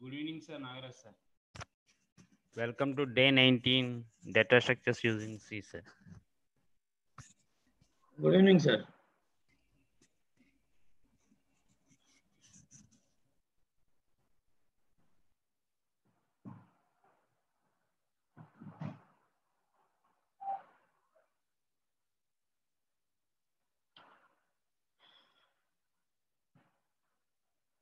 Good evening, sir. Nagaraj, sir. Welcome to day 19, data structures using C, sir. Good evening, sir.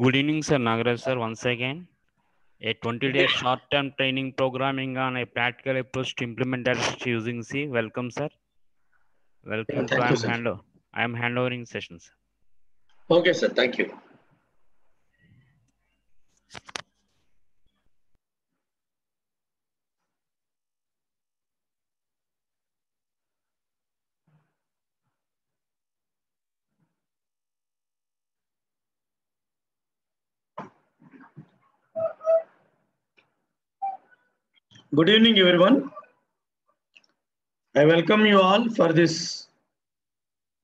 Good evening, sir. Nagaraj sir, once again. A 20 day short term training programming on a practical approach to implement using C. Welcome, sir. Welcome to thank you, I'm sir. hand I'm handovering sessions. Okay, sir. Thank you. Good evening, everyone. I welcome you all for this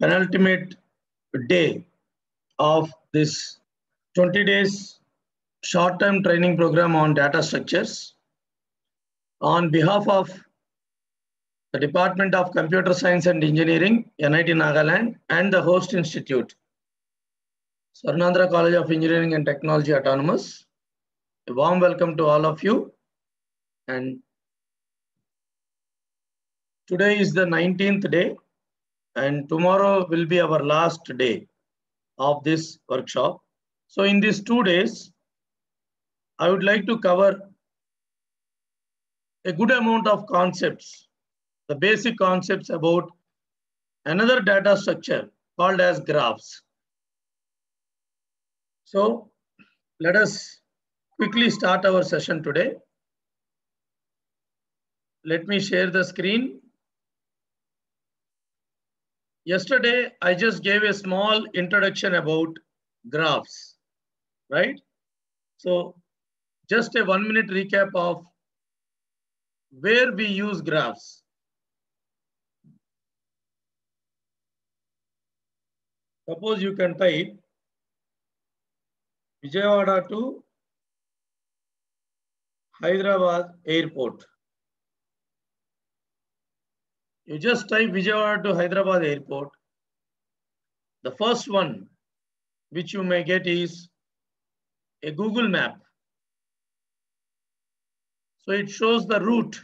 penultimate day of this 20 days short-term training program on data structures. On behalf of the Department of Computer Science and Engineering, NIT Nagaland, and the host institute, Swarnandhra College of Engineering and Technology Autonomous, a warm welcome to all of you. And today is the 19th day, and tomorrow will be our last day of this workshop. So in these two days, I would like to cover a good amount of concepts, the basic concepts about another data structure called as graphs. So let us quickly start our session today. Let me share the screen. Yesterday, I just gave a small introduction about graphs, right? So just a one minute recap of where we use graphs. Suppose you can type Vijayawada to Hyderabad airport. You just type Vijayawada to Hyderabad airport. The first one which you may get is a Google map. So it shows the route.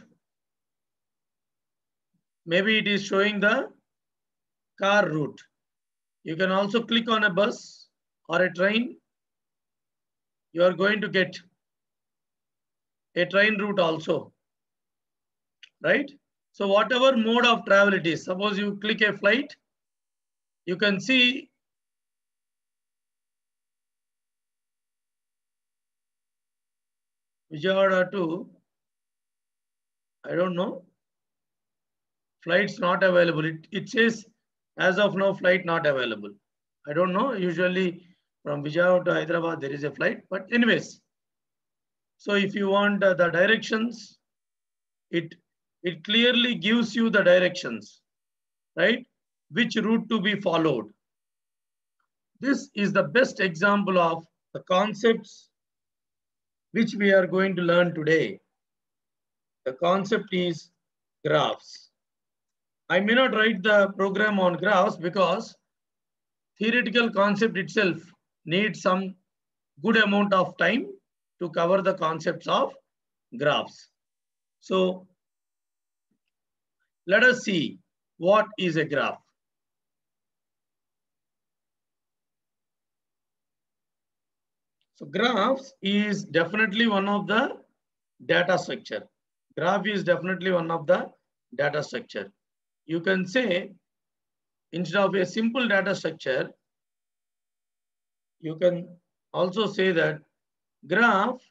Maybe it is showing the car route. You can also click on a bus or a train. You are going to get a train route also, right? So whatever mode of travel it is, suppose you click a flight, you can see Vijayawada to, I don't know, flights not available. It, it says as of now flight not available. I don't know, usually from Vijayawada to Hyderabad there is a flight, but anyways. So if you want uh, the directions, it, it clearly gives you the directions, right? Which route to be followed. This is the best example of the concepts which we are going to learn today. The concept is graphs. I may not write the program on graphs because theoretical concept itself needs some good amount of time to cover the concepts of graphs. So let us see what is a graph. So graphs is definitely one of the data structure. Graph is definitely one of the data structure. You can say instead of a simple data structure, you can also say that graph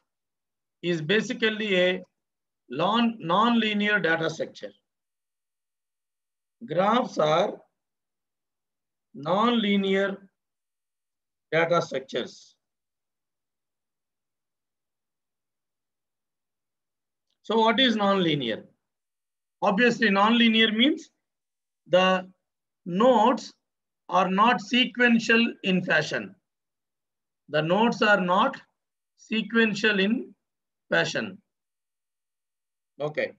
is basically a non-linear data structure. Graphs are non-linear data structures. So what is non-linear? Obviously non-linear means the nodes are not sequential in fashion. The nodes are not sequential in fashion. Okay.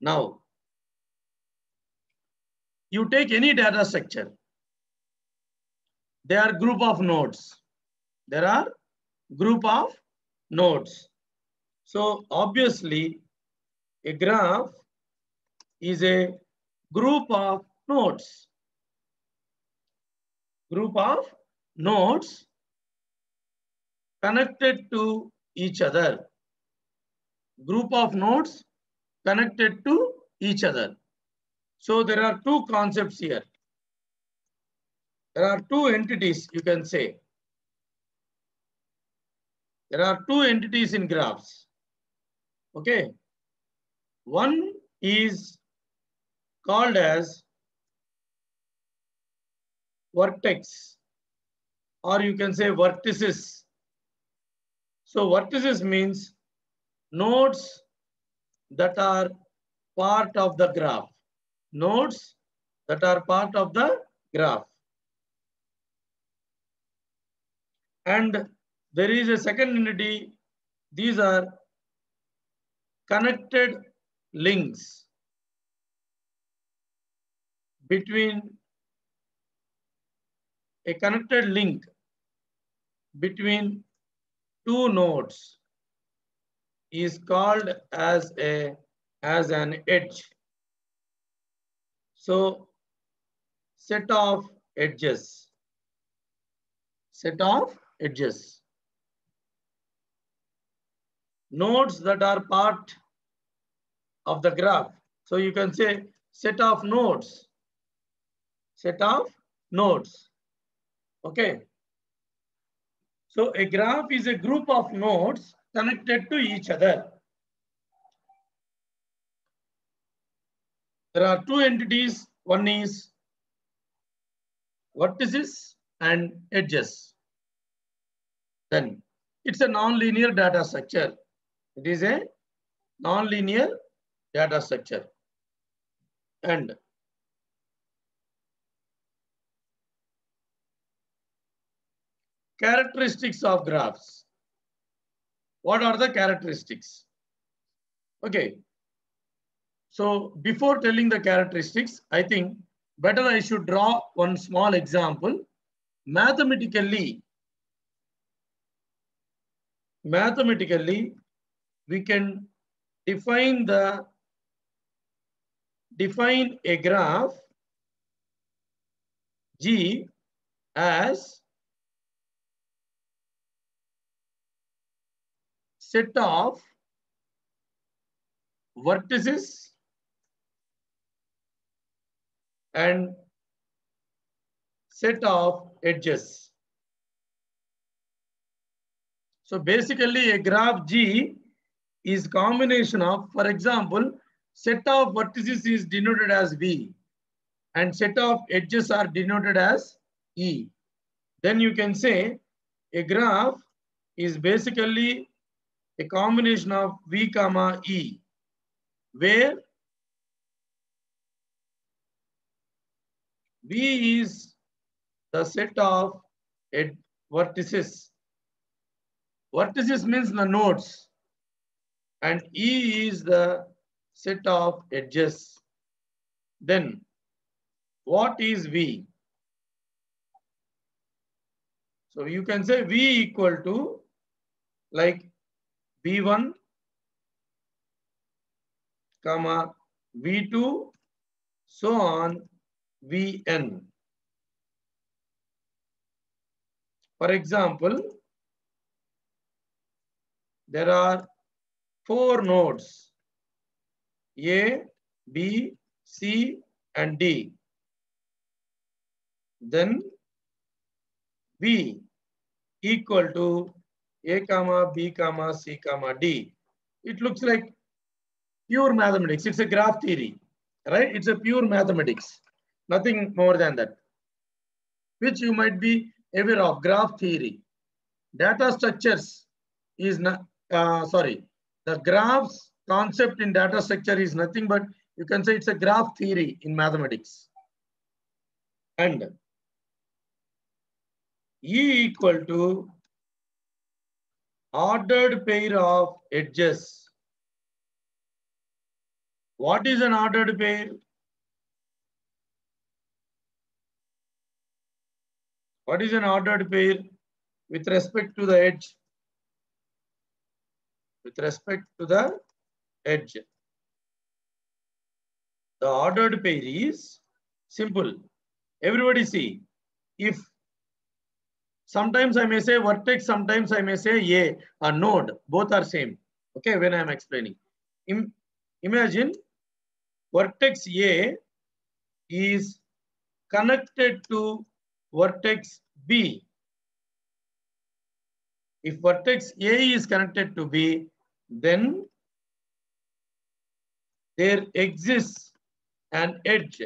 Now, you take any data structure. There are group of nodes. There are group of nodes. So obviously, a graph is a group of nodes. Group of nodes connected to each other. Group of nodes connected to each other. So there are two concepts here. There are two entities, you can say. There are two entities in graphs. Okay. One is called as vertex or you can say vertices. So vertices means nodes that are part of the graph. Nodes that are part of the graph. And there is a second entity. These are connected links between a connected link between two nodes is called as a as an edge so set of edges. Set of edges. Nodes that are part of the graph. So you can say set of nodes. Set of nodes. Okay. So a graph is a group of nodes connected to each other. There are two entities. One is vertices and edges. Then it's a non-linear data structure. It is a non-linear data structure. And characteristics of graphs. What are the characteristics? Okay. So before telling the characteristics, I think better I should draw one small example. Mathematically, mathematically, we can define the define a graph G as set of vertices and set of edges. So basically a graph G is combination of, for example, set of vertices is denoted as V and set of edges are denoted as E. Then you can say a graph is basically a combination of V comma E, where V is the set of vertices. Vertices means the nodes and E is the set of edges. Then what is V? So you can say V equal to like V1, comma V2, so on Vn. For example, there are four nodes A, B, C, and D. Then V equal to A comma B comma C comma D. It looks like pure mathematics. It's a graph theory, right? It's a pure mathematics, nothing more than that, which you might be aware of graph theory. Data structures is not, uh, sorry, the graphs concept in data structure is nothing but you can say it's a graph theory in mathematics. And E equal to ordered pair of edges. What is an ordered pair? What is an ordered pair with respect to the edge? With respect to the edge. The ordered pair is simple. Everybody see, if sometimes I may say vertex, sometimes I may say A, a node. Both are same. Okay, when I am explaining. Im imagine vertex A is connected to vertex B. If vertex A is connected to B, then there exists an edge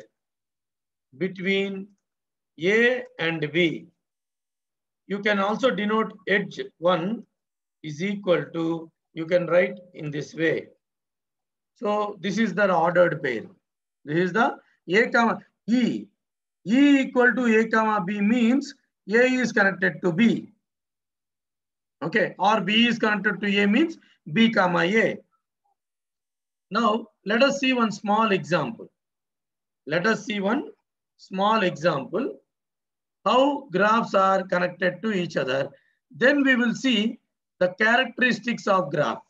between A and B. You can also denote edge 1 is equal to, you can write in this way. So this is the ordered pair. This is the A comma E. E equal to A comma B means A is connected to B. Okay, or B is connected to A means B comma A. Now let us see one small example. Let us see one small example how graphs are connected to each other. Then we will see the characteristics of graph.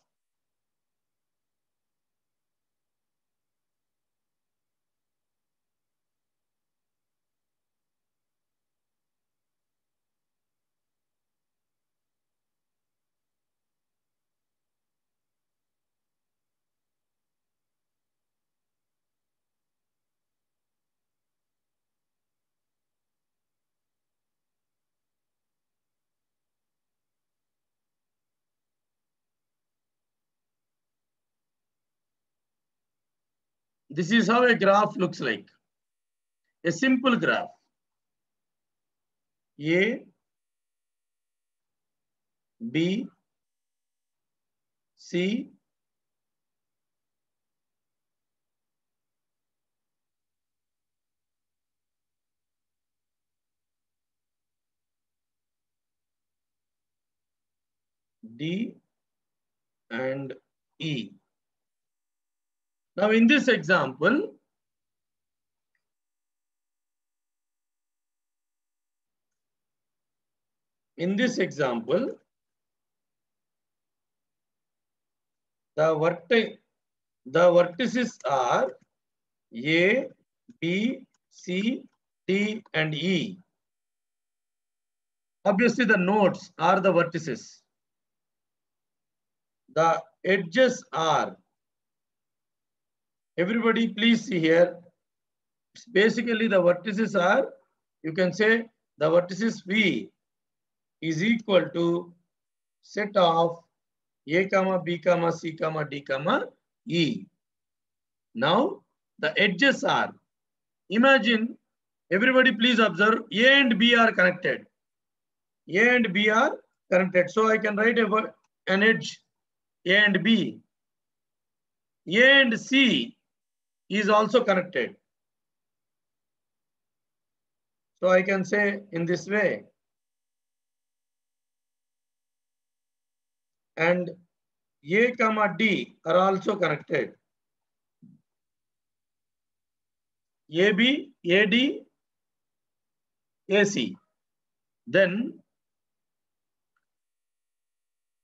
This is how a graph looks like. A simple graph. A, B, C, D, and E. Now in this example, in this example, the vertex, the vertices are A, B, C, D, and E. Obviously, the nodes are the vertices. The edges are Everybody please see here. Basically the vertices are, you can say the vertices V is equal to set of A comma B comma C comma D comma E. Now the edges are, imagine everybody please observe A and B are connected. A and B are connected. So I can write a, an edge A and B. A and C is also connected. So I can say in this way. And A comma D are also connected. AB, AD, AC. Then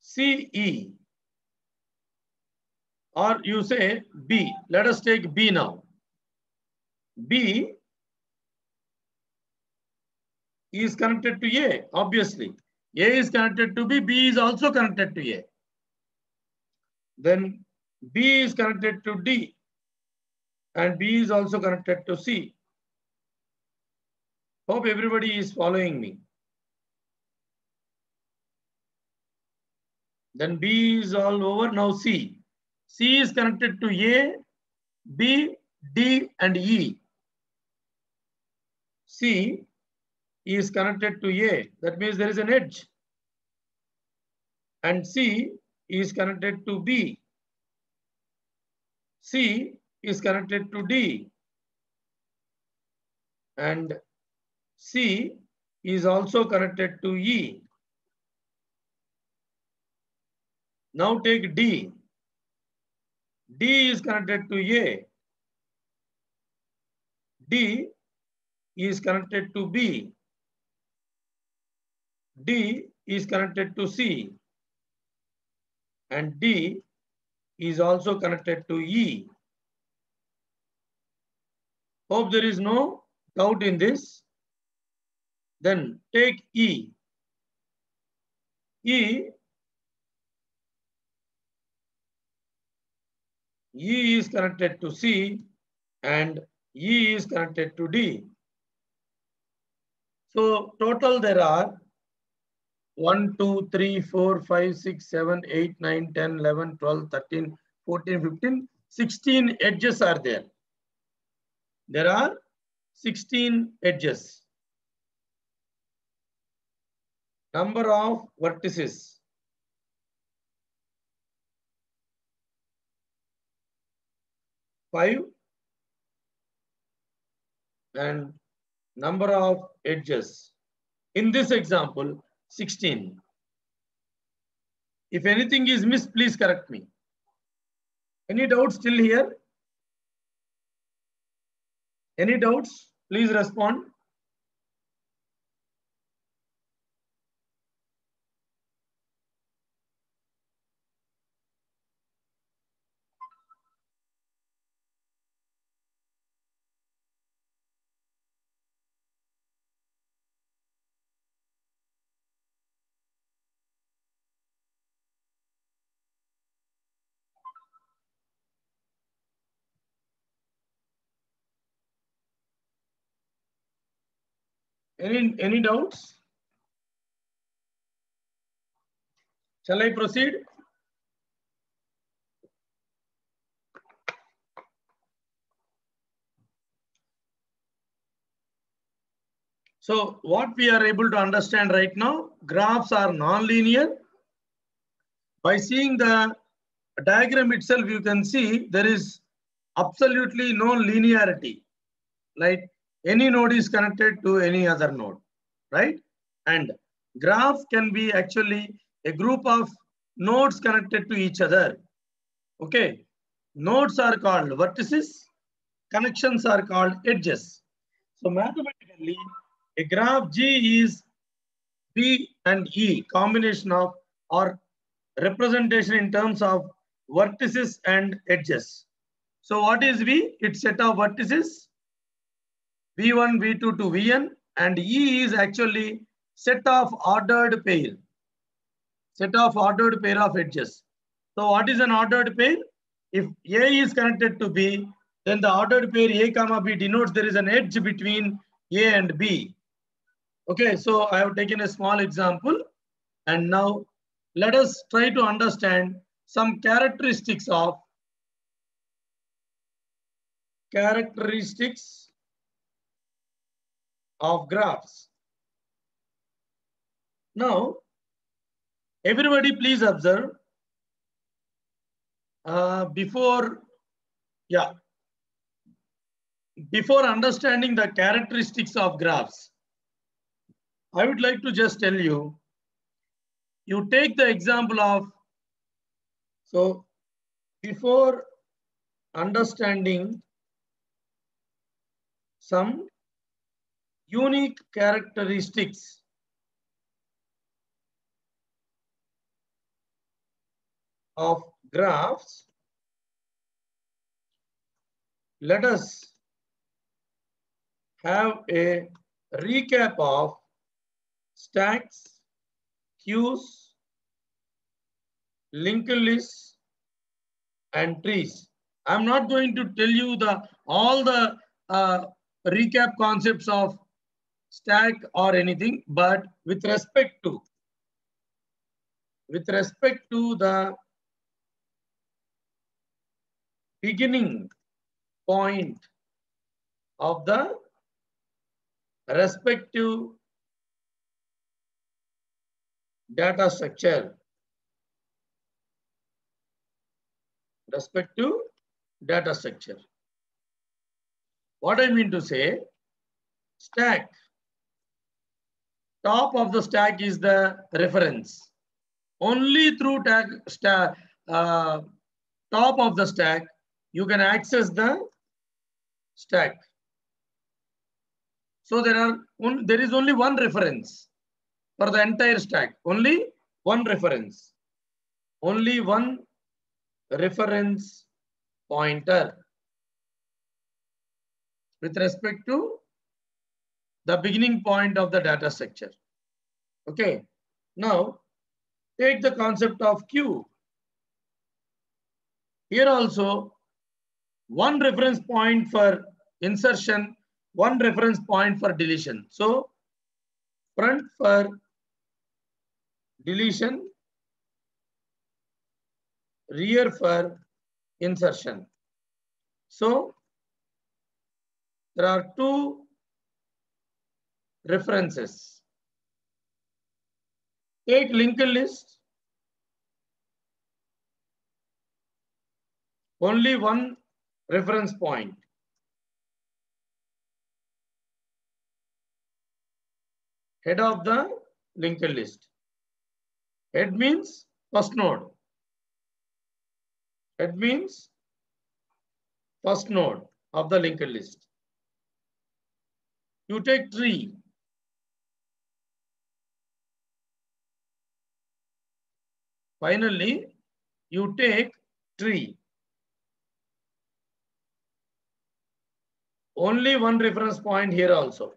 CE or you say B. Let us take B now. B is connected to A, obviously. A is connected to B, B is also connected to A. Then B is connected to D and B is also connected to C. Hope everybody is following me. Then B is all over, now C. C is connected to A, B, D, and E. C is connected to A. That means there is an edge. And C is connected to B. C is connected to D. And C is also connected to E. Now take D. D is connected to A. D is connected to B. D is connected to C. And D is also connected to E. Hope there is no doubt in this. Then take E. E, E is connected to C and E is connected to D. So total there are 1, 2, 3, 4, 5, 6, 7, 8, 9, 10, 11, 12, 13, 14, 15, 16 edges are there. There are 16 edges. Number of vertices. Five and number of edges. In this example, 16. If anything is missed, please correct me. Any doubts still here? Any doubts? Please respond. Any, any doubts? Shall I proceed? So what we are able to understand right now, graphs are non-linear. By seeing the diagram itself, you can see there is absolutely no linearity. Like any node is connected to any other node, right? And graph can be actually a group of nodes connected to each other. Okay, nodes are called vertices, connections are called edges. So mathematically, a graph G is V and E combination of or representation in terms of vertices and edges. So what is V? It's set of vertices V1, V2 to Vn and E is actually set of ordered pair. Set of ordered pair of edges. So what is an ordered pair? If A is connected to B, then the ordered pair A comma B denotes there is an edge between A and B. Okay, so I have taken a small example and now let us try to understand some characteristics of characteristics of graphs. Now, everybody please observe uh, before, yeah, before understanding the characteristics of graphs, I would like to just tell you, you take the example of, so before understanding some unique characteristics of graphs, let us have a recap of stacks, queues, linked lists, and trees. I'm not going to tell you the all the uh, recap concepts of stack or anything, but with respect to with respect to the beginning point of the respective data structure respective data structure. What i mean to say stack top of the stack is the reference. Only through tag uh, top of the stack you can access the stack. So there are there is only one reference for the entire stack. Only one reference. Only one reference pointer. With respect to the beginning point of the data structure okay now Take the concept of queue. Here also, one reference point for insertion, one reference point for deletion. So, front for deletion, rear for insertion. So, there are two references. Take linked list. Only one reference point. Head of the linked list. Head means first node. Head means first node of the linked list. You take tree. Finally, you take tree. Only one reference point here also.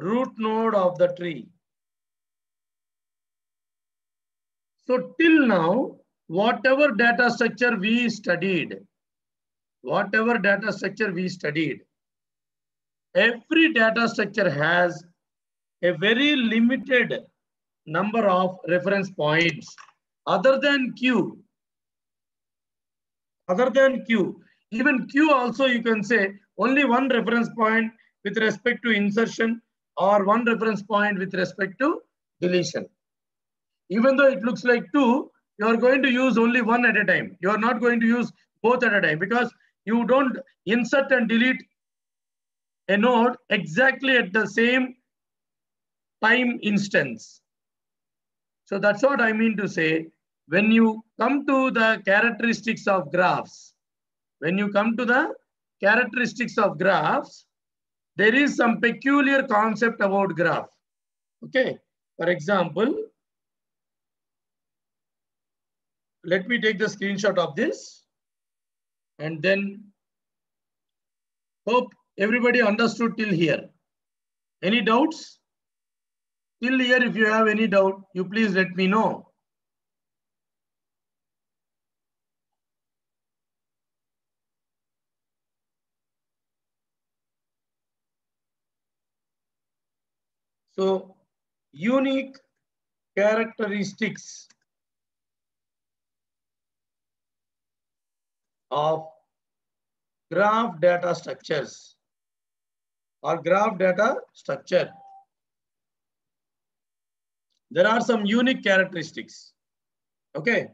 Root node of the tree. So till now, whatever data structure we studied, whatever data structure we studied, every data structure has a very limited number of reference points other than queue. Other than queue. Even queue also you can say only one reference point with respect to insertion or one reference point with respect to deletion. Even though it looks like two, you are going to use only one at a time. You are not going to use both at a time because you don't insert and delete a node exactly at the same time instance. So that's what I mean to say. When you come to the characteristics of graphs, when you come to the characteristics of graphs, there is some peculiar concept about graph. Okay. For example, let me take the screenshot of this and then hope everybody understood till here. Any doubts? Till here, if you have any doubt, you please let me know. So, unique characteristics of graph data structures or graph data structure. There are some unique characteristics. Okay.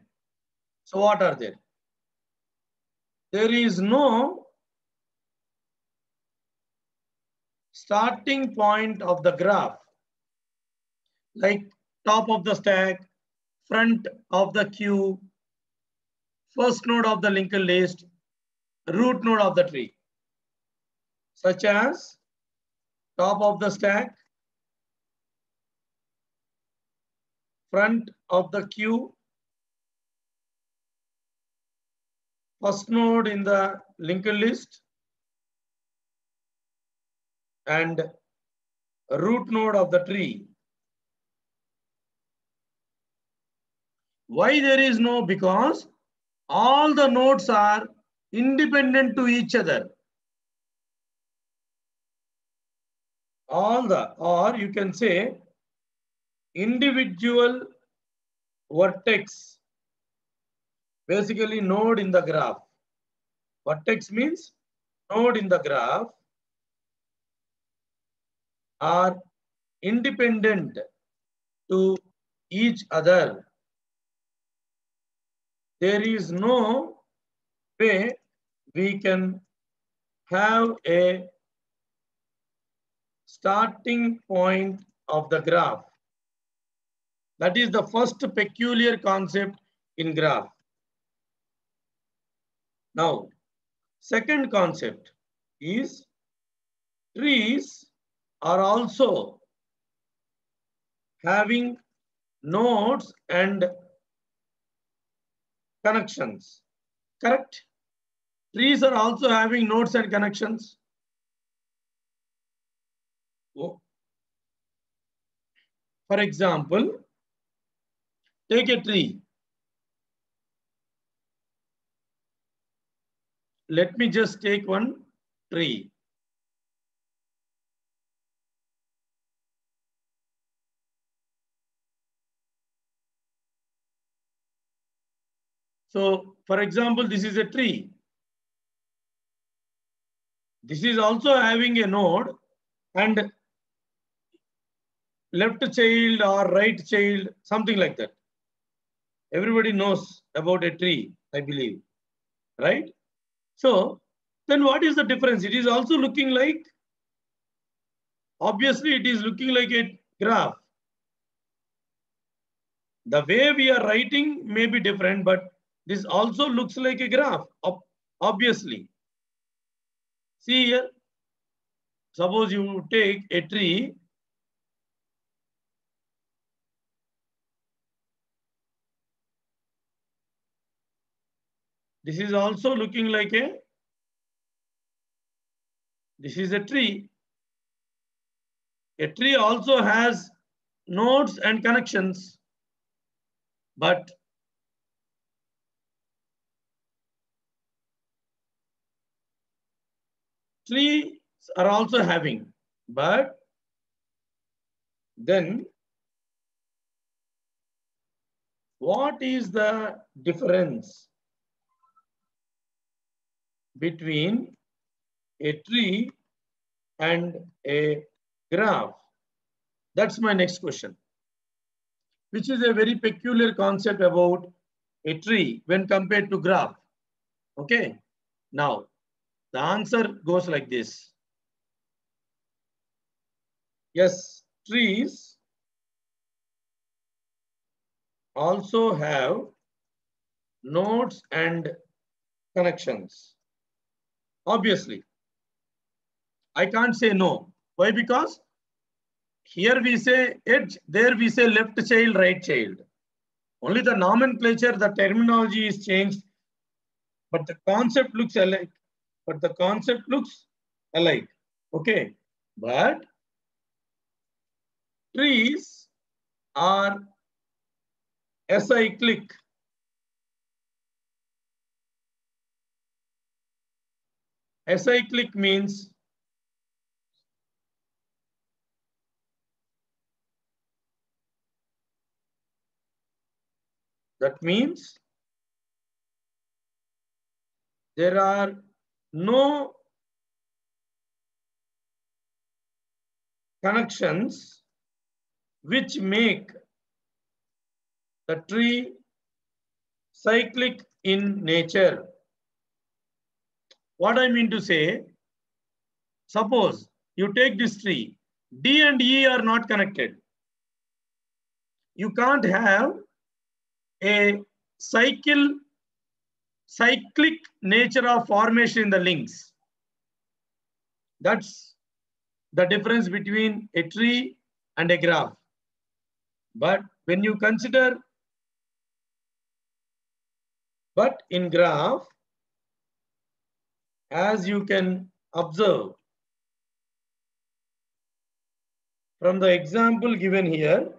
So what are there? There is no starting point of the graph like top of the stack, front of the queue, first node of the linked list, root node of the tree, such as top of the stack, front of the queue, first node in the linked list, and root node of the tree. Why there is no? Because all the nodes are independent to each other. All the, or you can say individual vertex, basically node in the graph. Vertex means node in the graph are independent to each other there is no way we can have a starting point of the graph. That is the first peculiar concept in graph. Now, second concept is trees are also having nodes and connections. Correct? Trees are also having nodes and connections. Oh, For example, take a tree. Let me just take one tree. So, for example, this is a tree. This is also having a node and left child or right child, something like that. Everybody knows about a tree, I believe, right? So, then what is the difference? It is also looking like, obviously it is looking like a graph. The way we are writing may be different, but this also looks like a graph, ob- obviously. See here, suppose you take a tree This is also looking like a, this is a tree. A tree also has nodes and connections, but trees are also having, but then what is the difference between a tree and a graph? That's my next question, which is a very peculiar concept about a tree when compared to graph. Okay, now the answer goes like this. Yes, trees also have nodes and connections. Obviously, I can't say no. Why? Because here we say edge, there we say left child, right child. Only the nomenclature, the terminology is changed, but the concept looks alike. But the concept looks alike. Okay, but trees are acyclic. Acyclic means that means there are no connections which make the tree cyclic in nature. What I mean to say, suppose you take this tree, D and E are not connected. You can't have a cycle, cyclic nature of formation in the links. That's the difference between a tree and a graph. But when you consider, but in graph, as you can observe from the example given here,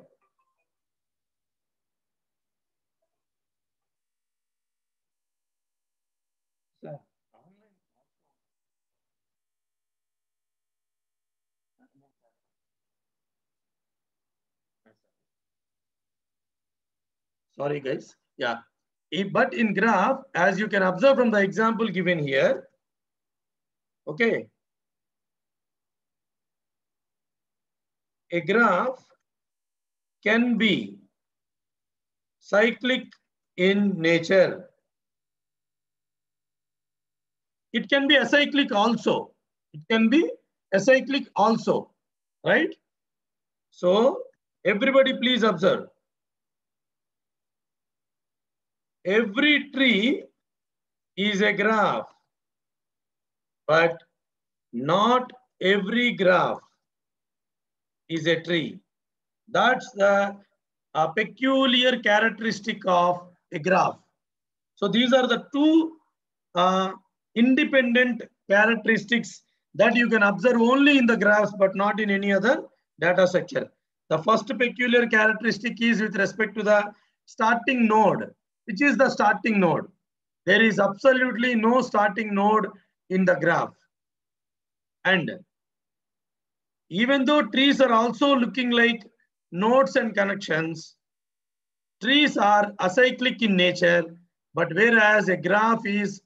Sorry, guys. Yeah. But in graph, as you can observe from the example given here, okay, a graph can be cyclic in nature. It can be acyclic also. It can be acyclic also, right? So everybody please observe. Every tree is a graph, but not every graph is a tree. That's the peculiar characteristic of a graph. So these are the two uh, independent characteristics that you can observe only in the graphs, but not in any other data structure. The first peculiar characteristic is with respect to the starting node, which is the starting node. There is absolutely no starting node in the graph. And even though trees are also looking like nodes and connections, trees are acyclic in nature, but whereas a graph is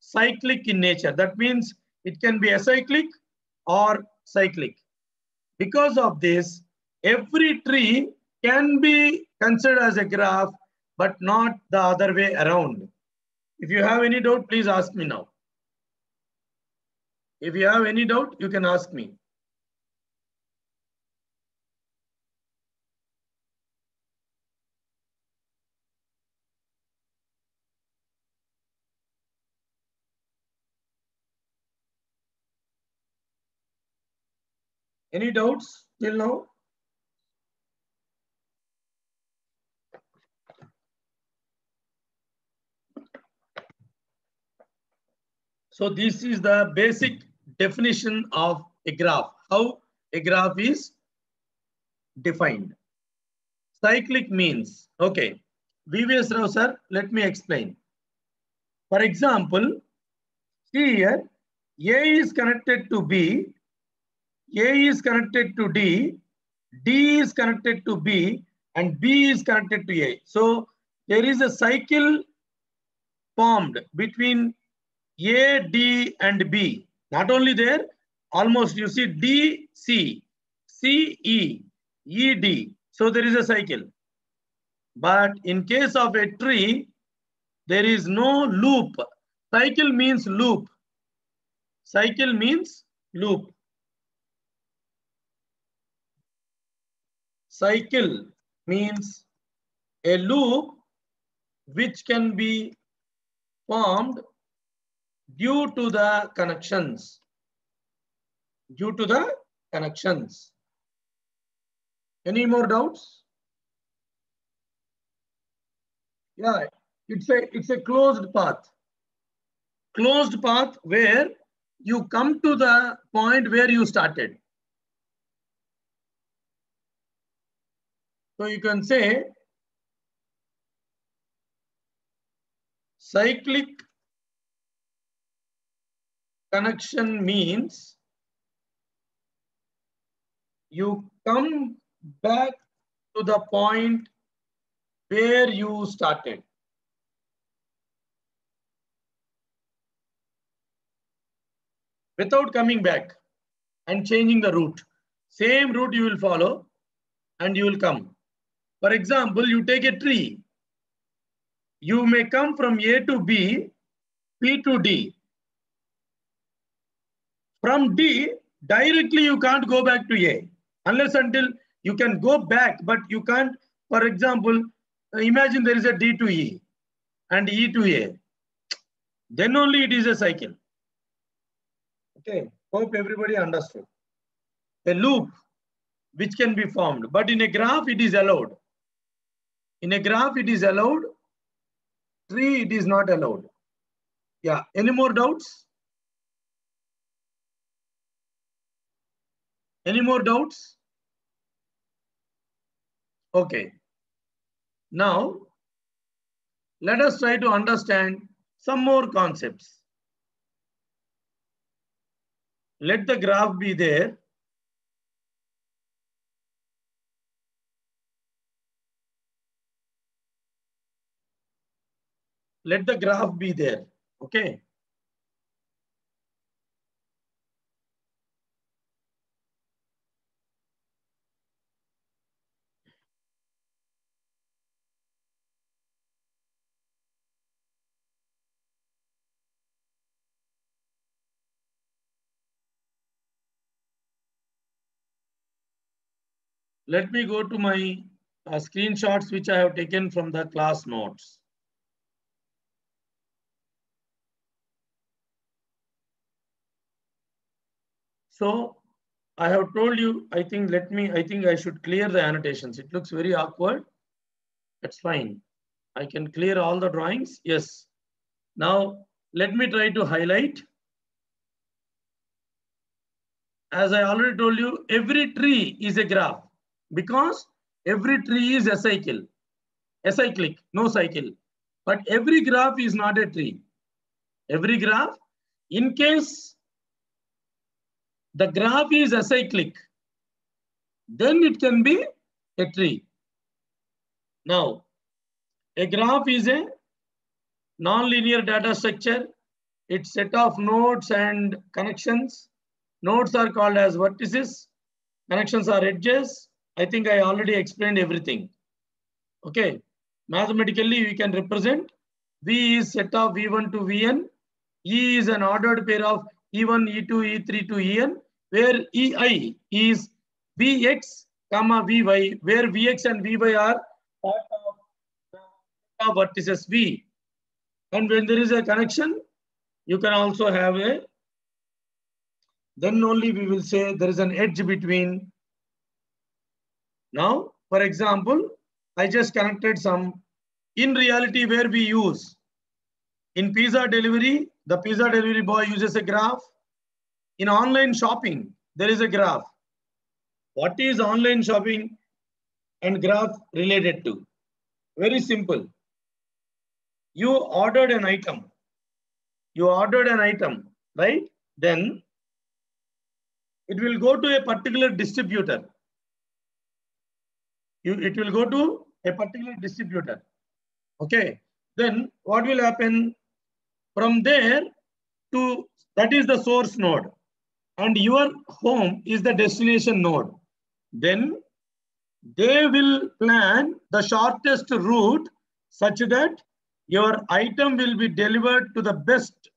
cyclic in nature. That means it can be acyclic or cyclic. Because of this, every tree can be considered as a graph, but not the other way around. If you have any doubt, please ask me now. If you have any doubt, you can ask me. Any doubts till now? So this is the basic definition of a graph, how a graph is defined. Cyclic means, okay, VVS Rao sir, let me explain. For example, see here, A is connected to B, A is connected to D, D is connected to B, and B is connected to A. So there is a cycle formed between A, D, and B. Not only there, almost you see D, C, C, E, E, D. So there is a cycle. But in case of a tree, there is no loop. Cycle means loop. Cycle means loop. Cycle means a loop which can be formed due to the connections. Due to the connections. Any more doubts? Yeah, it's a it's a closed path. Closed path where you come to the point where you started. So you can say cyclic connection means you come back to the point where you started. Without coming back and changing the route. Same route you will follow and you will come. For example, you take a tree. You may come from A to B, P to D. From D, directly you can't go back to A unless until you can go back, but you can't, for example, uh, imagine there is a D to E and E to A. Then only it is a cycle. Okay, hope everybody understood. A loop which can be formed, but in a graph it is allowed. In a graph it is allowed, tree it is not allowed. Yeah, any more doubts? Any more doubts? Okay. Now, let us try to understand some more concepts. Let the graph be there. Let the graph be there. Okay. Let me go to my uh, screenshots which I have taken from the class notes. So I have told you, I think, let me, I think I should clear the annotations. It looks very awkward. That's fine. I can clear all the drawings. Yes. Now, let me try to highlight. As I already told you, every tree is a graph. Because every tree is a acycle, acyclic, no cycle. But every graph is not a tree. Every graph, in case the graph is acyclic, then it can be a tree. Now, a graph is a non-linear data structure. It's set of nodes and connections. Nodes are called as vertices. Connections are edges. I think I already explained everything. Okay. Mathematically, we can represent V is set of V1 to Vn. E is an ordered pair of E1, E2, E3 to En, where Ei is Vx, comma Vy, where Vx and Vy are part of the vertices V. And when there is a connection, you can also have a, then only we will say there is an edge between. Now, for example, I just connected some, in reality where we use, in pizza delivery, the pizza delivery boy uses a graph. In online shopping, there is a graph. What is online shopping and graph related to? Very simple. You ordered an item. You ordered an item, right? Then it will go to a particular distributor. You, it will go to a particular distributor. Okay. Then what will happen? From there to, that is the source node. And your home is the destination node. Then they will plan the shortest route such that your item will be delivered to the best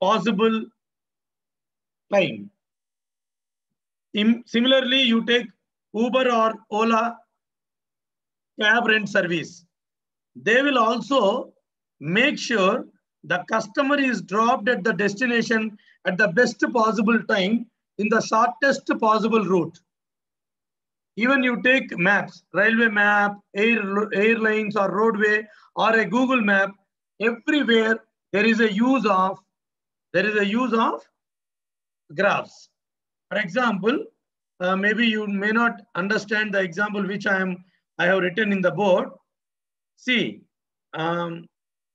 possible time. similarly, you take Uber or Ola cab rent service. They will also make sure the customer is dropped at the destination at the best possible time in the shortest possible route. Even you take maps, railway map, air, airlines or roadway or a Google map, everywhere there is a use of, there is a use of graphs. For example, uh, maybe you may not understand the example which I am I have written in the board. See, um,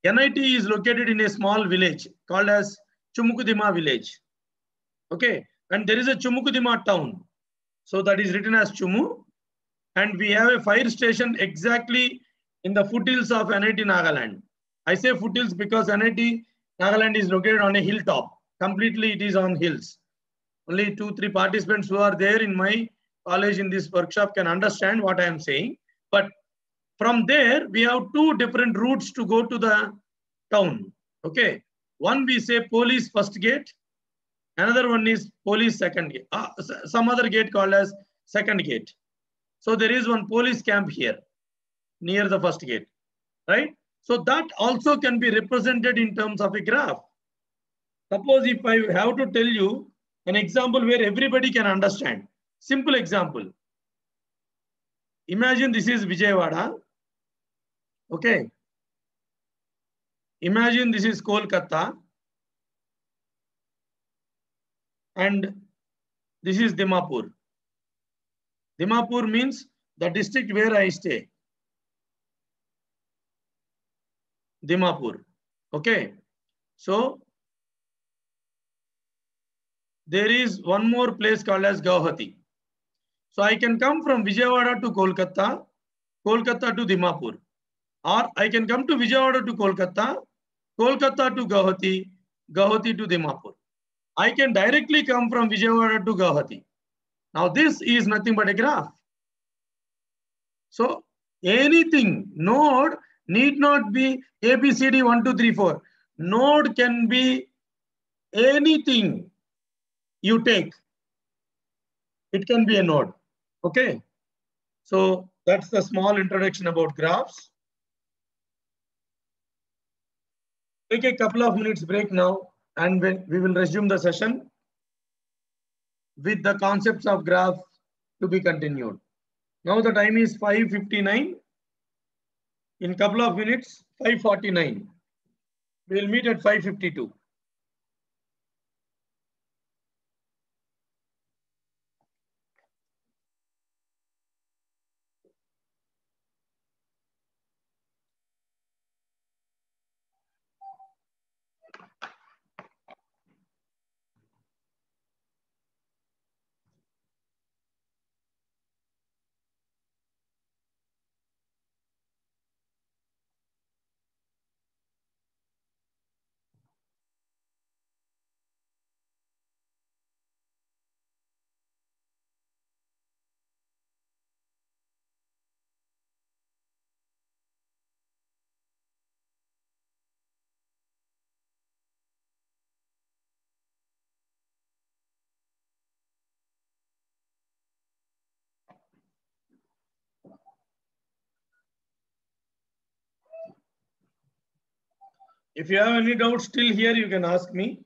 NIT is located in a small village called as Chumukudima village. Okay, and there is a Chumukudima town. So that is written as Chumu. And we have a fire station exactly in the foothills of NIT Nagaland. I say foothills because NIT Nagaland is located on a hilltop. Completely it is on hills. Only two, three participants who are there in my college in this workshop can understand what I am saying. But from there, we have two different routes to go to the town. Okay. One we say police first gate. Another one is police second gate. Uh, some other gate called as second gate. So there is one police camp here near the first gate, right? So that also can be represented in terms of a graph. Suppose if I have to tell you an example where everybody can understand. Simple example. Imagine this is Vijayawada. Okay. Imagine this is Kolkata. And this is Dimapur. Dimapur means the district where I stay. Dimapur. Okay. So there is one more place called as Gauhati. So I can come from Vijayawada to Kolkata, Kolkata to Dimapur. Or I can come to Vijayawada to Kolkata, Kolkata to Gauhati, Gauhati to Dimapur. I can directly come from Vijayawada to Gauhati. Now this is nothing but a graph. So anything, node need not be ABCD 1, 2, 3, 4. Node can be anything you take. It can be a node. Okay. So that's the small introduction about graphs. Take a couple of minutes break now and we will resume the session with the concepts of graph to be continued. Now the time is 5.59. In couple of minutes, 5.49. We will meet at 5.52. If you have any doubts still here, you can ask me.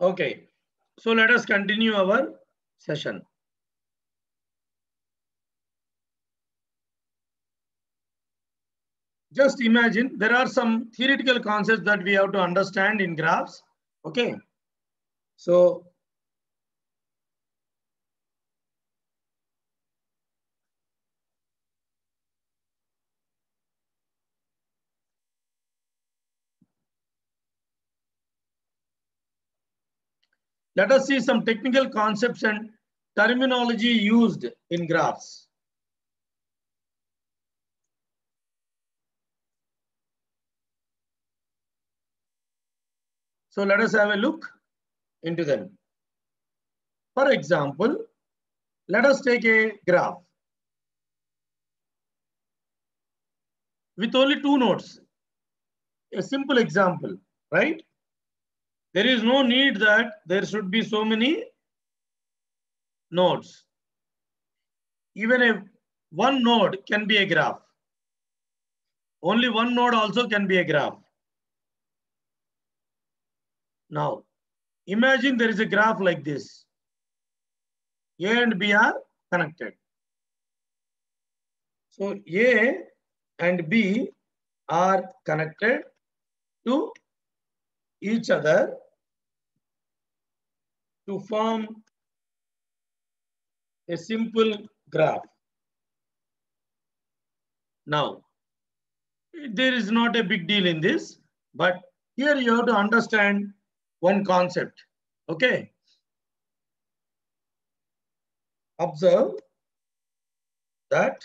Okay, so let us continue our session. Just imagine there are some theoretical concepts that we have to understand in graphs. Okay, so let us see some technical concepts and terminology used in graphs. So let us have a look into them. For example, let us take a graph with only two nodes. A simple example, right? There is no need that there should be so many nodes. Even a one node can be a graph. Only one node also can be a graph. Now, imagine there is a graph like this. A and B are connected. So A and B are connected to each other to form a simple graph. Now, there is not a big deal in this, but here you have to understand one concept. Okay. Observe that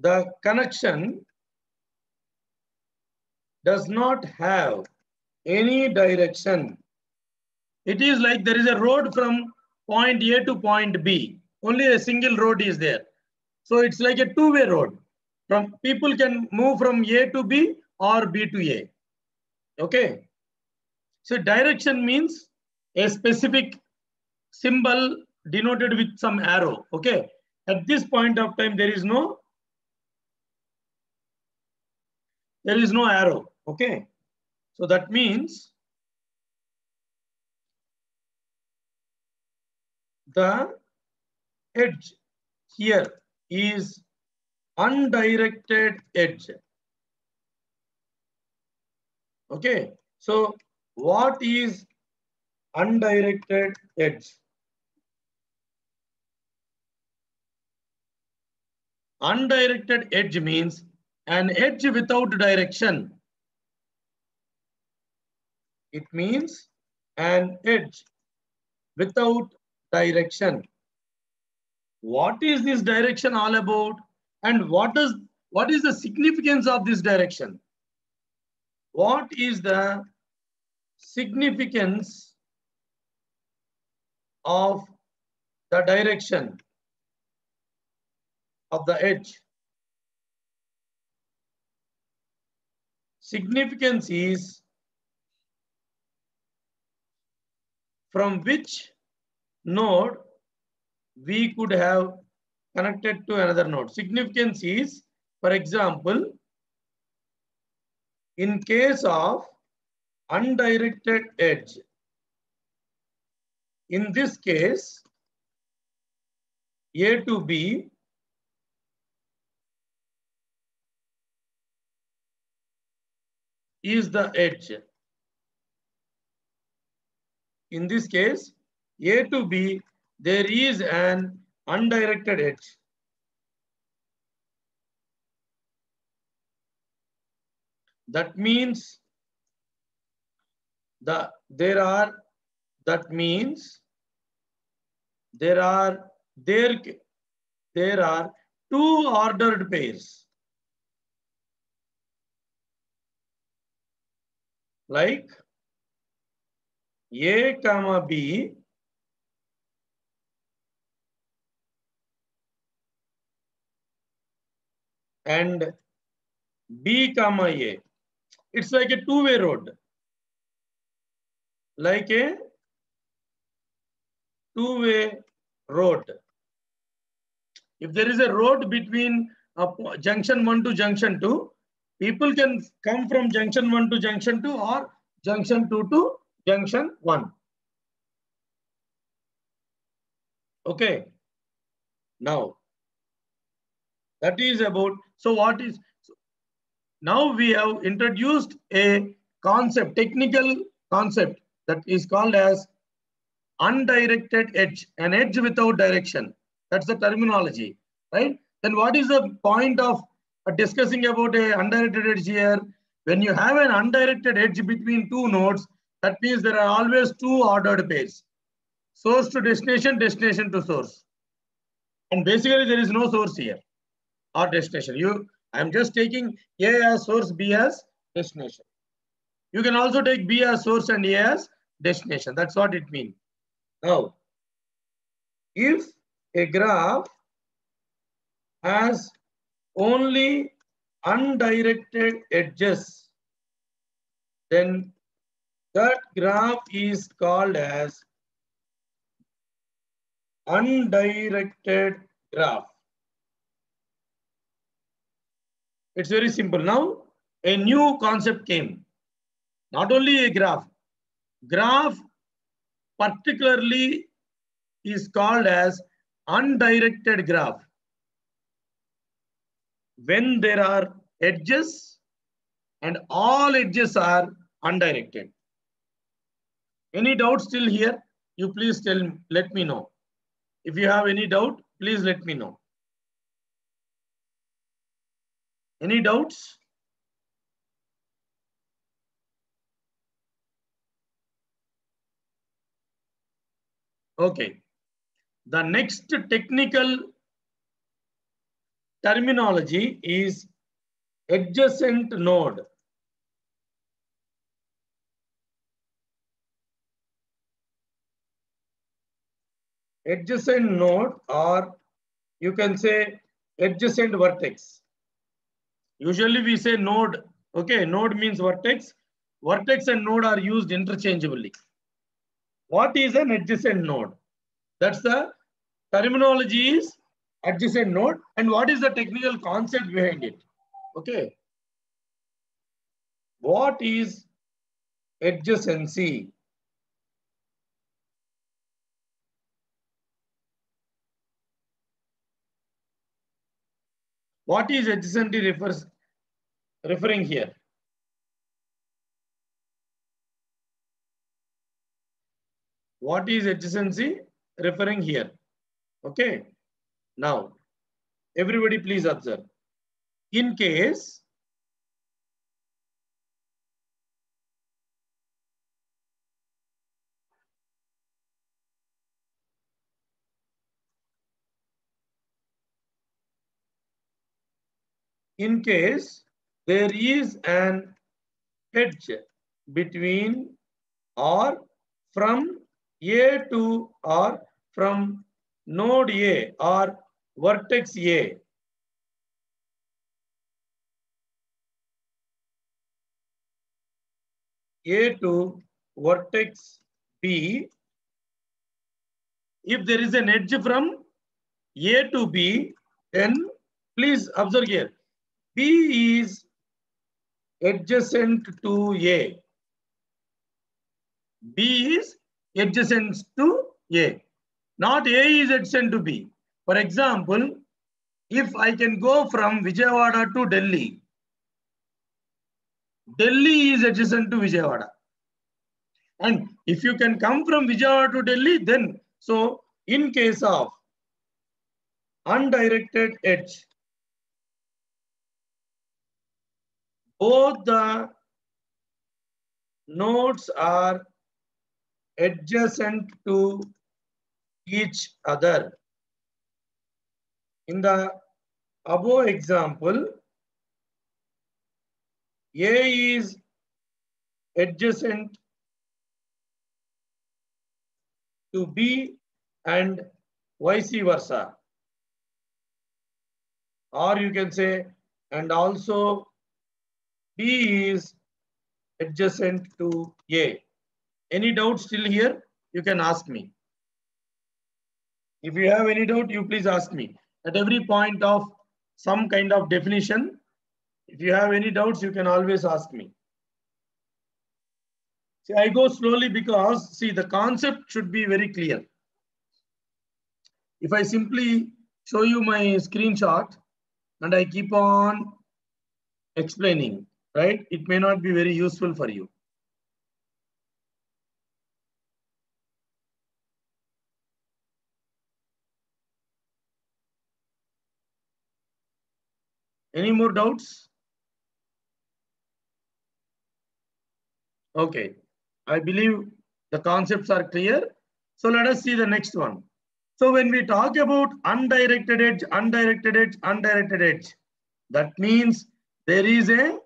the connection does not have any direction. It is like there is a road from point A to point B. Only a single road is there. So it's like a two-way road. From people can move from A to B or B to A. Okay. So direction means a specific symbol denoted with some arrow. Okay. At this point of time, there is no there is no arrow. Okay. So that means the edge here is undirected edge. Okay. So what is undirected edge? Undirected edge means an edge without direction. It means an edge without direction. What is this direction all about? And what does what is the significance of this direction? What is the significance of the direction of the edge? Significance is from which node we could have connected to another node. Significance is, for example, in case of undirected edge, in this case, A to B is the edge. In this case, A to B, there is an undirected edge. That means the there are that means there are there there are two ordered pairs like A comma B and B comma A it's like a two way road like a two way road if there is a road between a junction 1 to junction 2 people can come from junction 1 to junction 2 or junction 2 to junction 1. Okay. Now, that is about, so what is, now we have introduced a concept, technical concept that is called as undirected edge, an edge without direction. That's the terminology, right? Then what is the point of discussing about a undirected edge here? When you have an undirected edge between two nodes, that means there are always two ordered pairs. Source to destination, destination to source. And basically there is no source here or destination. You, I'm just taking A as source, B as destination. You can also take B as source and A as destination. That's what it means. Now, if a graph has only undirected edges, then that graph is called as undirected graph. It's very simple. Now, a new concept came. Not only a graph. Graph particularly is called as undirected graph. When there are edges and all edges are undirected. Any doubt still here? You please tell, me let me know. If you have any doubt, please let me know. Any doubts? Okay. The next technical terminology is adjacent node. Adjacent node or you can say adjacent vertex. Usually we say node. Okay, node means vertex. Vertex and node are used interchangeably. What is an adjacent node? That's the terminology is adjacent node and what is the technical concept behind it? Okay. What is adjacency? What is adjacency refers referring here? What is adjacency referring here? Okay. Now, everybody please observe. In case in case there is an edge between or from A to or from node A or vertex A. A to vertex B. If there is an edge from A to B, then please observe here. B is adjacent to A. B is adjacent to A. Not A is adjacent to B. For example, if I can go from Vijayawada to Delhi, Delhi is adjacent to Vijayawada. And if you can come from Vijayawada to Delhi, then so in case of undirected edge, both the nodes are adjacent to each other. In the above example, A is adjacent to B and vice versa. Or you can say and also B is adjacent to A. Any doubt still here? You can ask me. If you have any doubt, you please ask me. At every point of some kind of definition, if you have any doubts, you can always ask me. See, I go slowly because, see, the concept should be very clear. If I simply show you my screenshot and I keep on explaining, right? It may not be very useful for you. Any more doubts? Okay, I believe the concepts are clear. So let us see the next one. So when we talk about undirected edge, undirected edge, undirected edge, that means there is a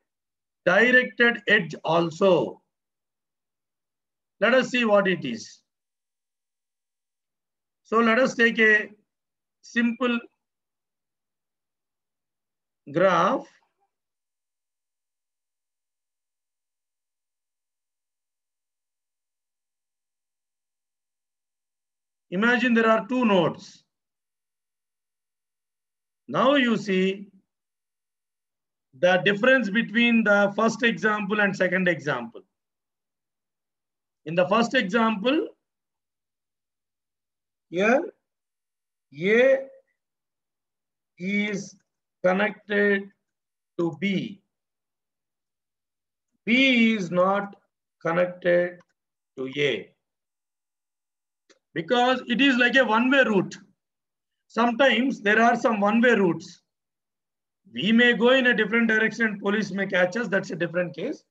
directed edge also. Let us see what it is. So let us take a simple graph. Imagine there are two nodes. Now you see the difference between the first example and second example. In the first example, here A is connected to B. B is not connected to A because it is like a one-way route. Sometimes there are some one-way routes. We may go in a different direction and police may catch us, that's a different case.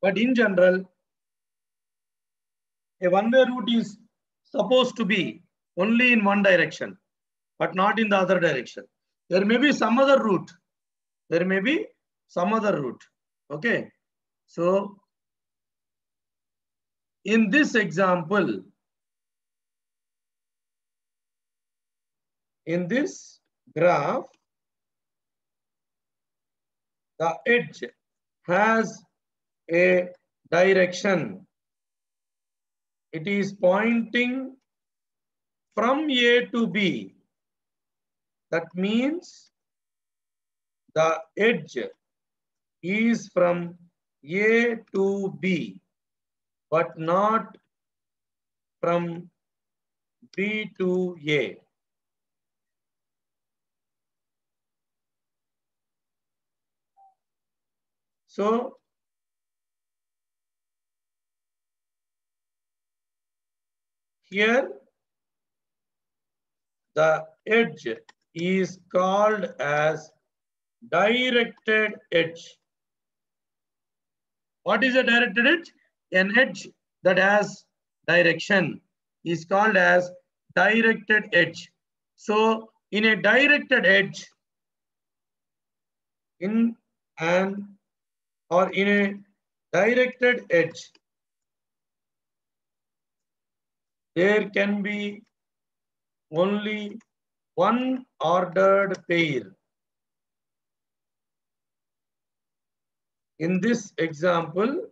But in general, a one-way route is supposed to be only in one direction, but not in the other direction. There may be some other route. There may be some other route. Okay. So in this example, in this graph, the edge has a direction. It is pointing from A to B. That means the edge is from A to B, but not from B to A. So here the edge is called as directed edge. What is a directed edge? An edge that has direction is called as directed edge. So in a directed edge, in an or in a directed edge, there can be only one ordered pair. In this example,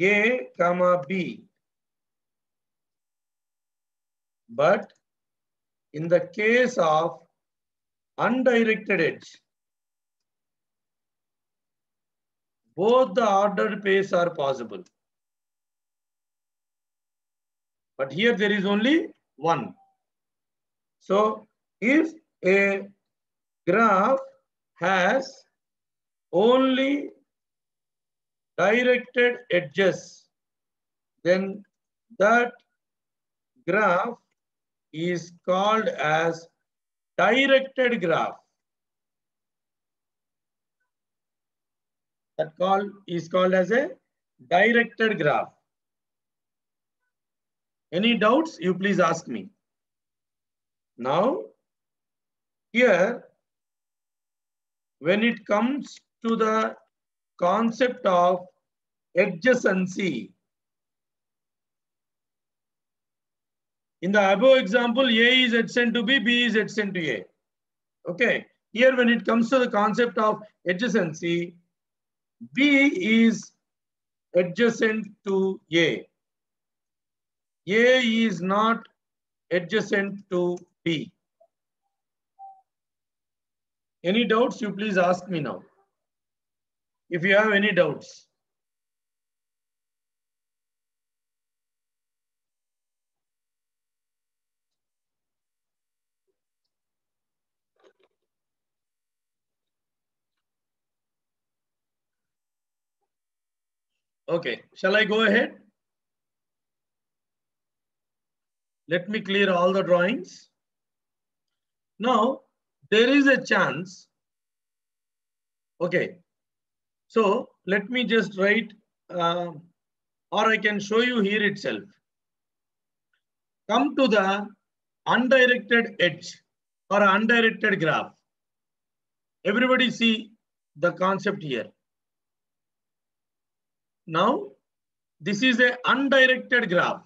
A comma B. But in the case of undirected edge, both the ordered pairs are possible. But here there is only one. So if a graph has only directed edges, then that graph is called as directed graph. That call is called as a directed graph. Any doubts? You please ask me. Now, here, when it comes to the concept of adjacency, in the above example, A is adjacent to B, B is adjacent to A. Okay. here when it comes to the concept of adjacency, B is adjacent to A. A is not adjacent to B. Any doubts, you please ask me now. If you have any doubts. Okay, shall I go ahead? Let me clear all the drawings. Now, there is a chance. Okay, so let me just write, uh, or I can show you here itself. Come to the undirected edge or undirected graph. Everybody see the concept here. Now, this is a undirected graph.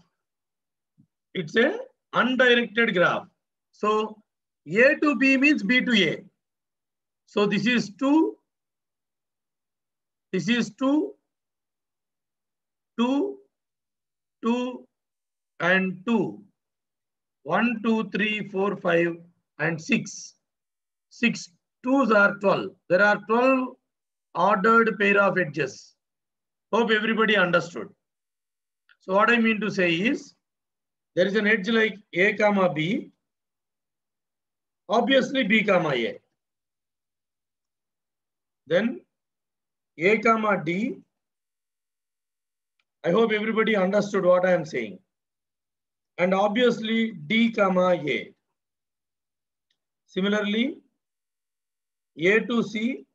It's a undirected graph. So, A to B means B to A. So, this is 2. This is 2, 2, 2, and 2. 1, 2, 3, 4, 5, and 6. 6 twos are 12. There are 12 ordered pair of edges. Hope everybody understood. So what I mean to say is, there is an edge like A comma B, obviously B comma A. Then A comma D, I hope everybody understood what I am saying. And obviously D comma A. Similarly, A to C,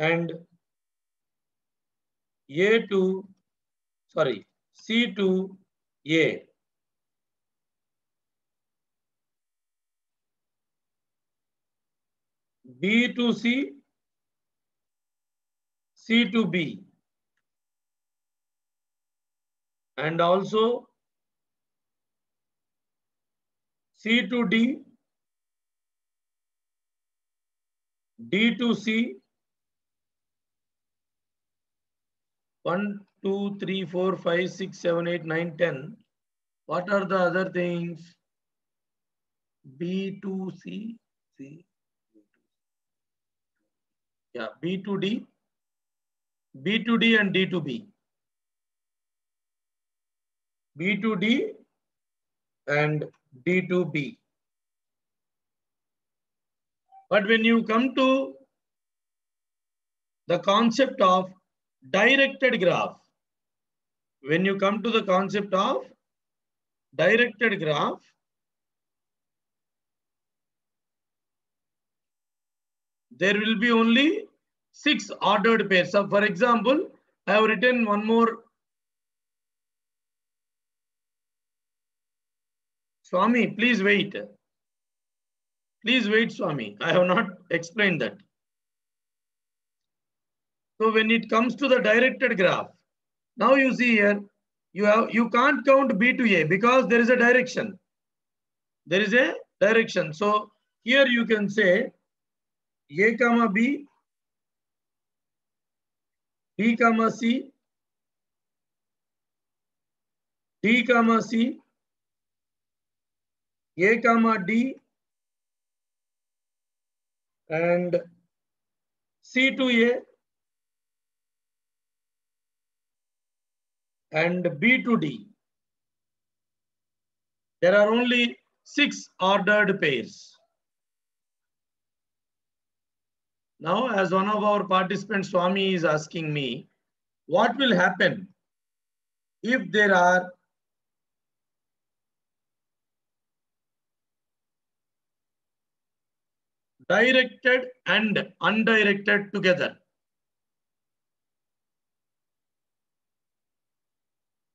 and A to, sorry, C to A. B to C, C to B. And also C to D, D to C, one, two, three, four, five, six, seven, eight, nine, ten. What are the other things? B to C, C. Yeah, B to D, B to D and D to B. B to D and D to B. But when you come to the concept of directed graph, when you come to the concept of directed graph, there will be only six ordered pairs. So for example, I have written one more Swami, please wait. Please wait, Swami. I have not explained that. So when it comes to the directed graph, now you see here, you have you can't count B to A because there is a direction. There is a direction. So here you can say A comma B, B comma C, D comma C, A comma D, and C to A, and B to D. There are only six ordered pairs. Now, as one of our participants, Swami is asking me, what will happen if there are directed and undirected together?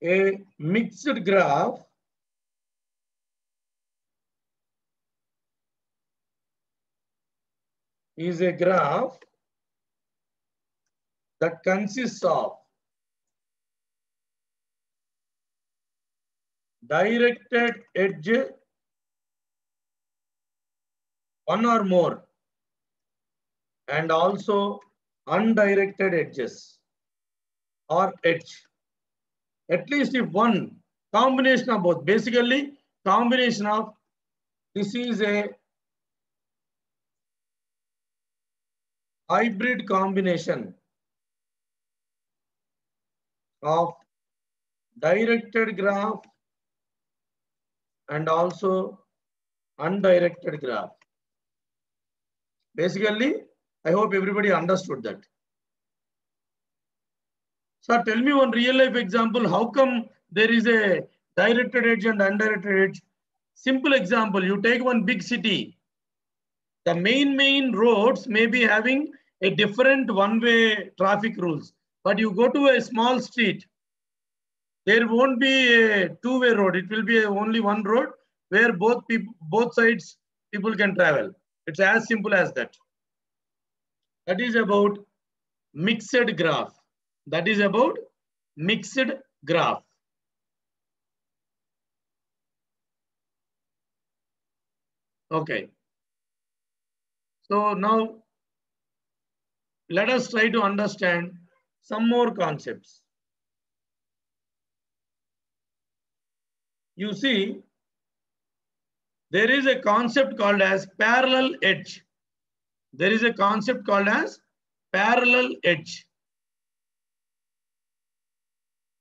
A mixed graph is a graph that consists of directed edge, one or more, and also undirected edges or edge. At least if one combination of both, basically combination of this is a hybrid combination of directed graph and also undirected graph. Basically, I hope everybody understood that. Sir, tell me one real life example. How come there is a directed edge and undirected edge? Simple example, you take one big city. The main, main roads may be having a different one-way traffic rules. But you go to a small street, there won't be a two-way road. It will be only one road where both people, both sides people can travel. It's as simple as that. That is about mixed graph. That is about mixed graph. Okay. So now let us try to understand some more concepts. You see, there is a concept called as parallel edge. There is a concept called as parallel edge.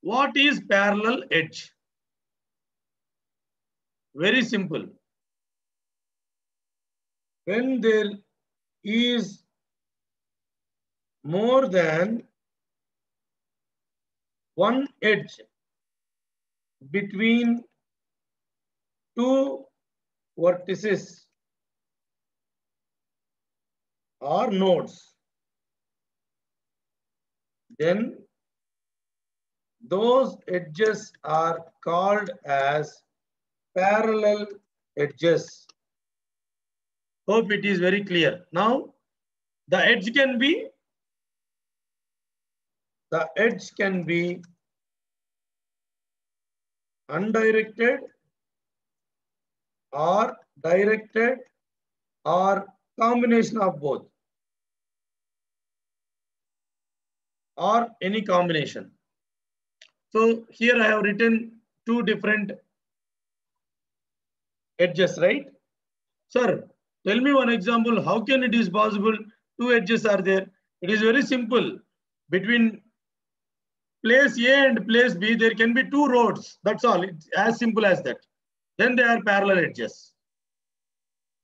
What is parallel edge? Very simple. When there is more than one edge between two vertices or nodes, then those edges are called as parallel edges. Hope it is very clear. Now, the edge can be the edge can be undirected or directed or combination of both or any combination. So here I have written two different edges, right? Sir, tell me one example. How can it is possible two edges are there? It is very simple. Between place A and place B, there can be two roads. That's all. It's as simple as that. Then they are parallel edges.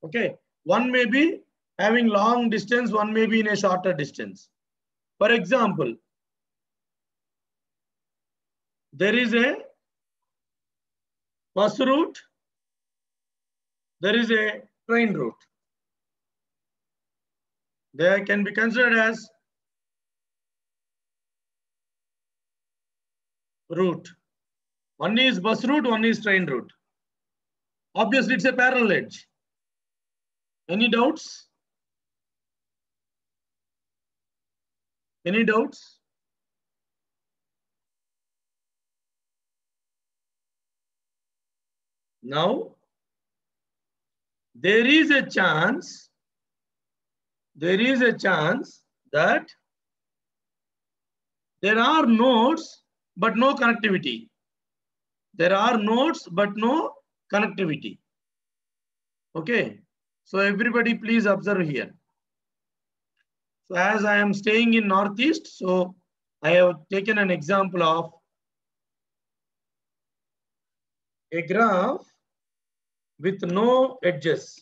Okay. One may be having long distance, one may be in a shorter distance. For example, there is a bus route, there is a train route. They can be considered as route. One is bus route, one is train route. Obviously, it's a parallel edge. Any doubts? Any doubts? Now, there is a chance, there is a chance that there are nodes but no connectivity. There are nodes but no connectivity. Okay, so everybody please observe here. So as I am staying in Northeast, so I have taken an example of a graph with no edges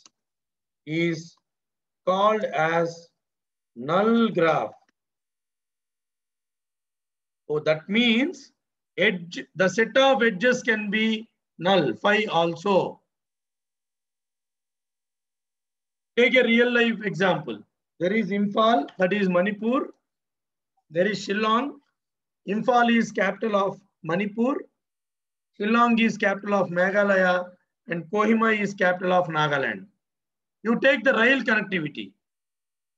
is called as null graph. So that means edge, the set of edges can be null, phi also. Take a real life example. There is Imphal, that is Manipur. There is Shillong. Imphal is capital of Manipur. Shillong is capital of Meghalaya and Kohima is capital of Nagaland. You take the rail connectivity.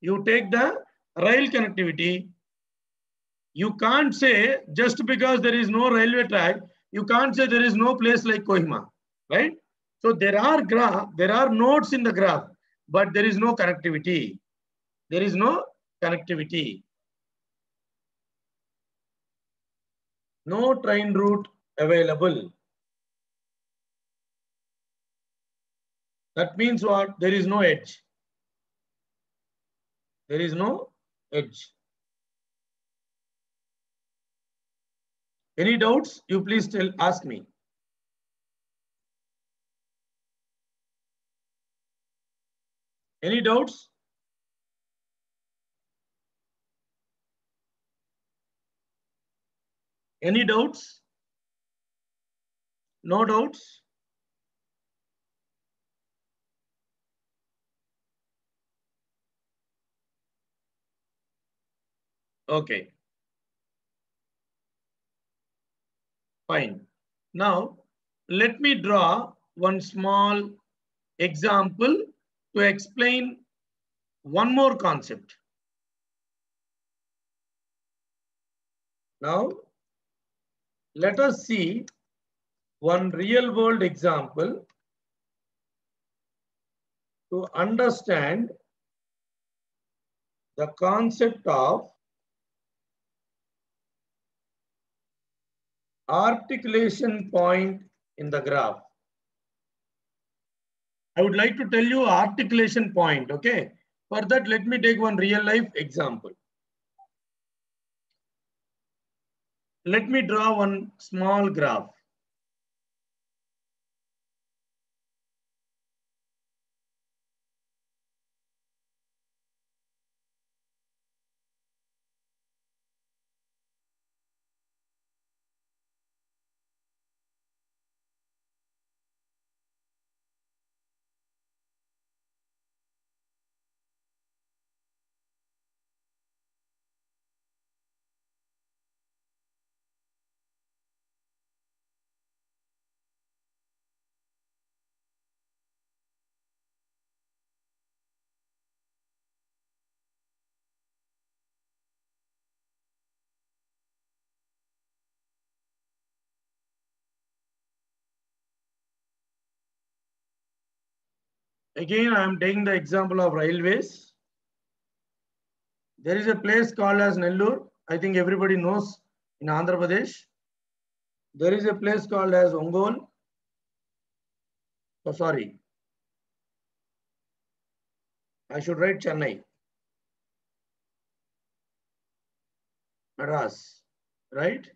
You take the rail connectivity. You can't say just because there is no railway track, you can't say there is no place like Kohima, right? So there are graph, there are nodes in the graph, but there is no connectivity. There is no connectivity. No train route available. That means what? There is no edge. There is no edge. Any doubts? You please tell, ask me. Any doubts? Any doubts? No doubts? Okay. Fine. Now, let me draw one small example to explain one more concept. Now, let us see one real world example to understand the concept of articulation point in the graph. I would like to tell you articulation point, okay? For that, let me take one real life example. Let me draw one small graph. Again, I am taking the example of railways. There is a place called as Nellore. I think everybody knows in Andhra Pradesh. There is a place called as Ongole. Oh, sorry. I should write Chennai. Madras, right?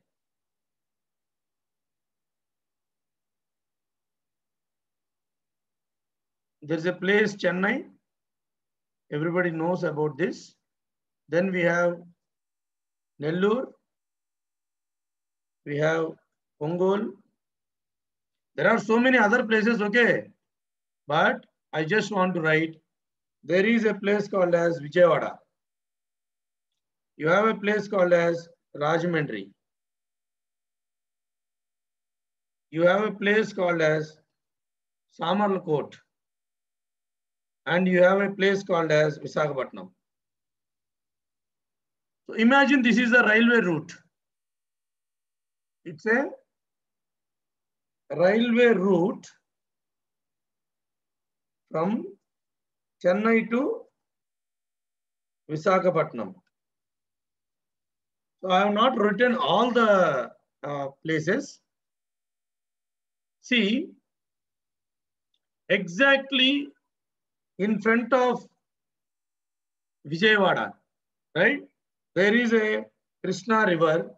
There's a place, Chennai. Everybody knows about this. Then we have Nellore. We have Ongole. There are so many other places, okay? But I just want to write, there is a place called as Vijayawada. You have a place called as Rajahmundry. You have a place called as Samarlakot and you have a place called as Visakhapatnam. So imagine this is a railway route. It's a railway route from Chennai to Visakhapatnam. So I have not written all the uh, places. See, exactly in front of Vijayawada, right? There is a Krishna river.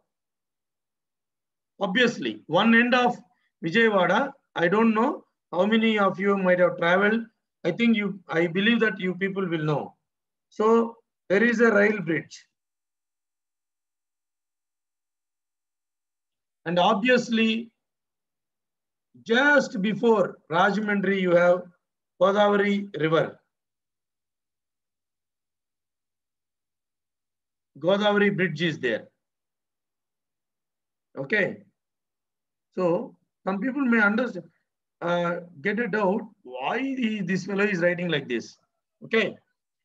Obviously, one end of Vijayawada, I don't know how many of you might have traveled. I think you, I believe that you people will know. So there is a rail bridge. And obviously, just before Rajahmundry, you have Godavari River. Godavari Bridge is there. Okay. So some people may understand, uh, get a doubt why the, this fellow is writing like this. Okay.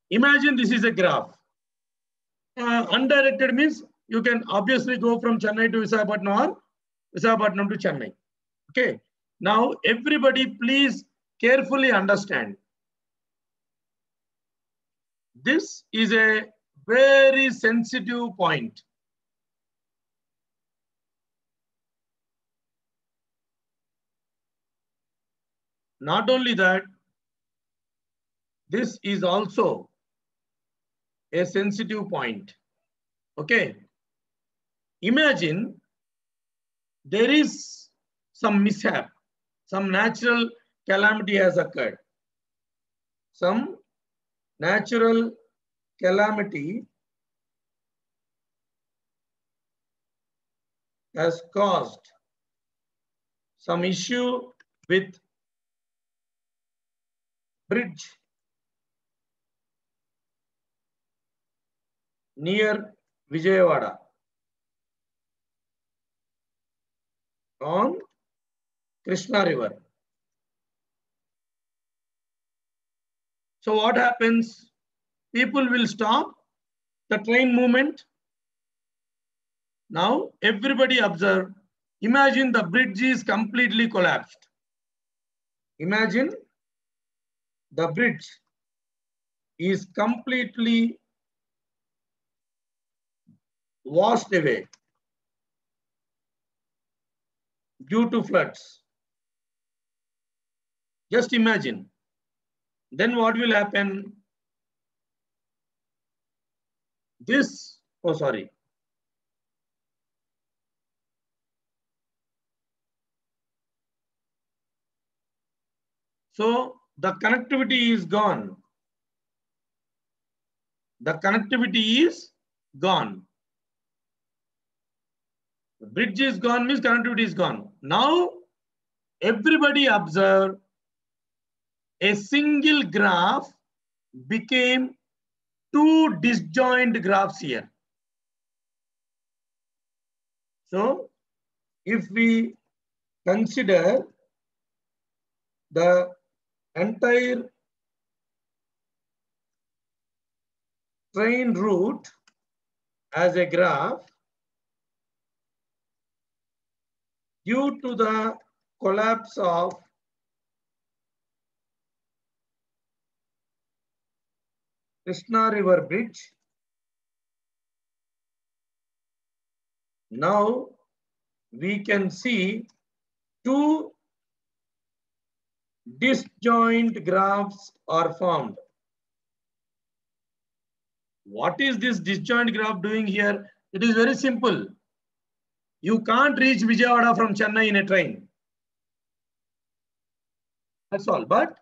Imagine this is a graph. Uh, undirected means you can obviously go from Chennai to Visakhapatnam or Visakhapatnam to Chennai. Okay. Now, everybody please carefully understand. This is a very sensitive point. Not only that, this is also a sensitive point. Okay. Imagine there is some mishap, some natural calamity has occurred. Some natural calamity has caused some issue with bridge near Vijayawada on Krishna River. So what happens? People will stop the train movement. Now everybody observe. Imagine the bridge is completely collapsed. Imagine the bridge is completely washed away due to floods. Just imagine. Then what will happen? This, oh sorry. So the connectivity is gone. The connectivity is gone. The bridge is gone means connectivity is gone. Now everybody observe a single graph became two disjoint graphs here. So if we consider the entire train route as a graph due to the collapse of Krishna River Bridge. Now we can see two disjoint graphs are formed. What is this disjoint graph doing here? It is very simple. You can't reach Vijayawada from Chennai in a train. That's all. But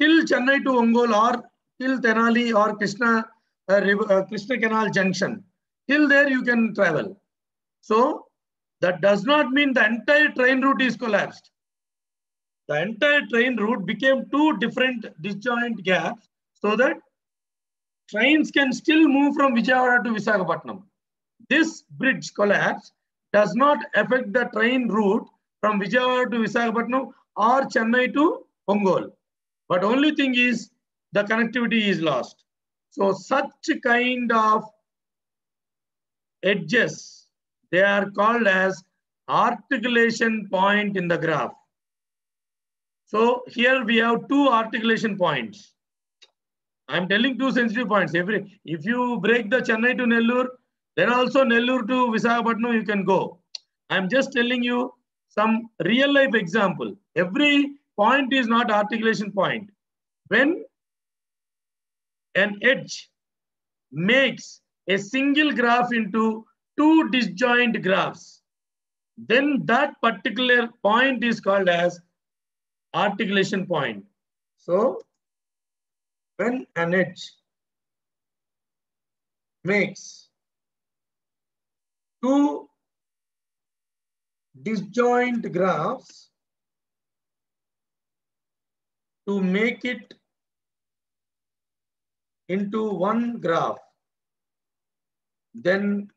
till Chennai to Ongole or till Tenali or Krishna, uh, uh, Krishna Canal Junction, till there you can travel. So that does not mean the entire train route is collapsed. The entire train route became two different disjoint gaps so that trains can still move from Vijayawada to Visakhapatnam. This bridge collapse does not affect the train route from Vijayawada to Visakhapatnam or Chennai to Ongole. But only thing is the connectivity is lost. So such kind of edges, they are called as articulation point in the graph. So here we have two articulation points. I'm telling two sensitive points. Every if you break the Chennai to Nellore, then also Nellore to Visakhapatnam you can go. I'm just telling you some real life example. Every point is not articulation point. When an edge makes a single graph into two disjoint graphs, then that particular point is called as articulation point. So when an edge makes two disjoint graphs to make it into one graph, then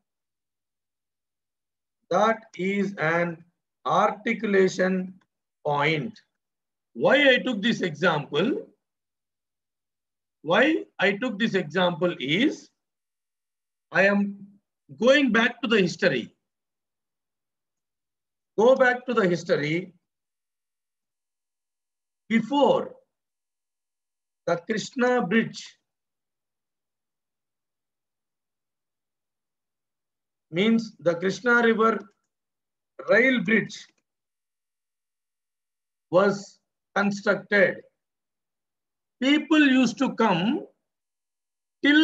that is an articulation point. Why I took this example? Why I took this example is I am going back to the history. go back to the history before the Krishna bridge means the Krishna River rail bridge was constructed. People used to come till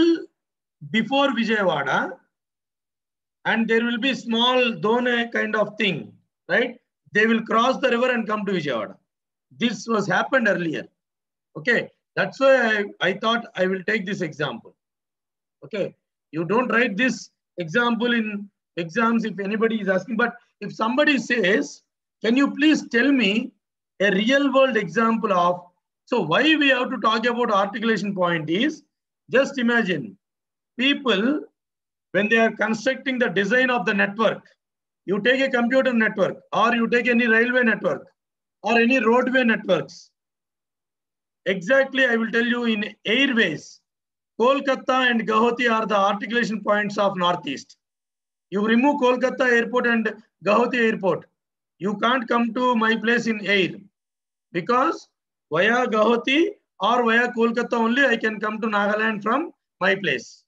before Vijayawada and there will be small done kind of thing, right? They will cross the river and come to Vijayawada. This was happened earlier. Okay, that's why I, I thought I will take this example. Okay, you don't write this example in exams if anybody is asking, but if somebody says, can you please tell me a real world example of, so why we have to talk about articulation point is, just imagine people, when they are constructing the design of the network, you take a computer network or you take any railway network or any roadway networks. Exactly, I will tell you in airways, Kolkata and Gauhati are the articulation points of Northeast. You remove Kolkata airport and Gauhati airport. You can't come to my place in air because via Gauhati or via Kolkata only I can come to Nagaland from my place.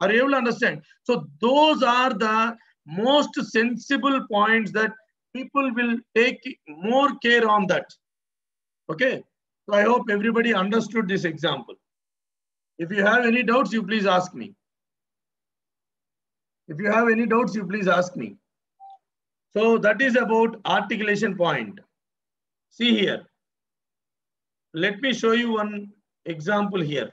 Are you able to understand? So those are the most sensible points that people will take more care on that. Okay. So I hope everybody understood this example. If you have any doubts, you please ask me. If you have any doubts, you please ask me. So that is about articulation point. See here. Let me show you one example here.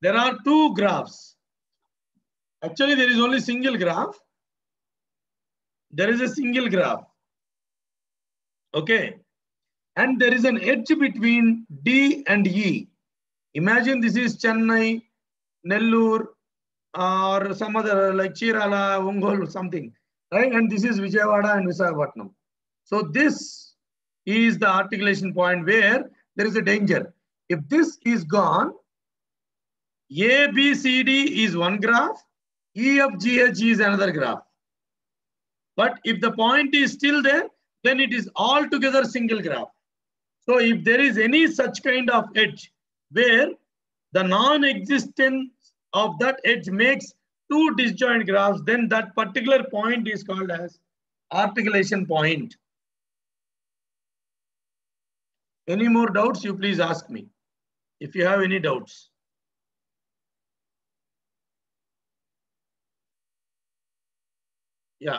There are two graphs. Actually, there is only single graph. There is a single graph. Okay. And there is an edge between D and E. Imagine this is Chennai, Nellore, or some other like Chirala, Ongole, something, right? And this is Vijayawada and Visakhapatnam. So this is the articulation point where there is a danger. If this is gone, A, B, C, D is one graph, E, F, G, H is another graph. But if the point is still there, then it is altogether single graph. So if there is any such kind of edge where the non-existence of that edge makes two disjoint graphs, then that particular point is called as articulation point. Any more doubts, you please ask me. If you have any doubts. Yeah.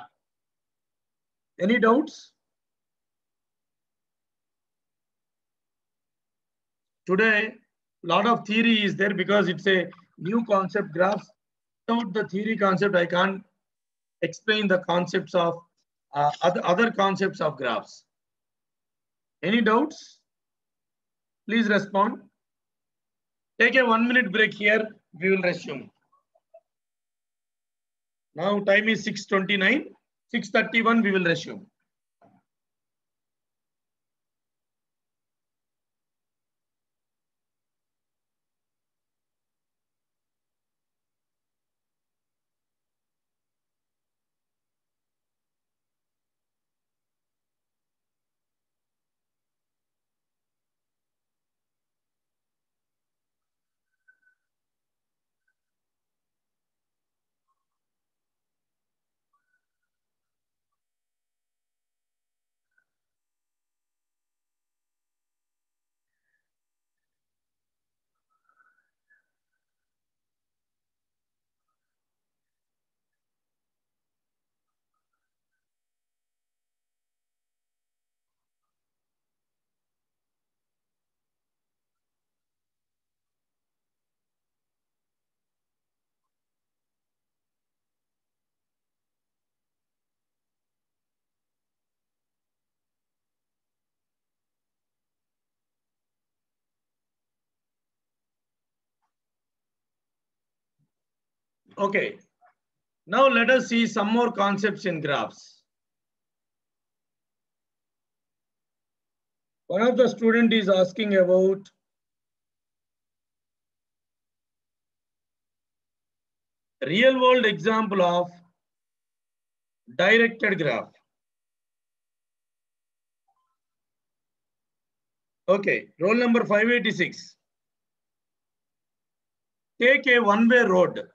Any doubts? Today, lot of theory is there because it's a new concept graphs. Without the theory concept, I can't explain the concepts of uh, other, other concepts of graphs. Any doubts? Please respond. Take a one minute break here. We will resume. Now time is 6.29. 6.31 we will resume. Okay. Now let us see some more concepts in graphs. One of the student is asking about real world example of directed graph. Okay, roll number 586. Take a one-way road.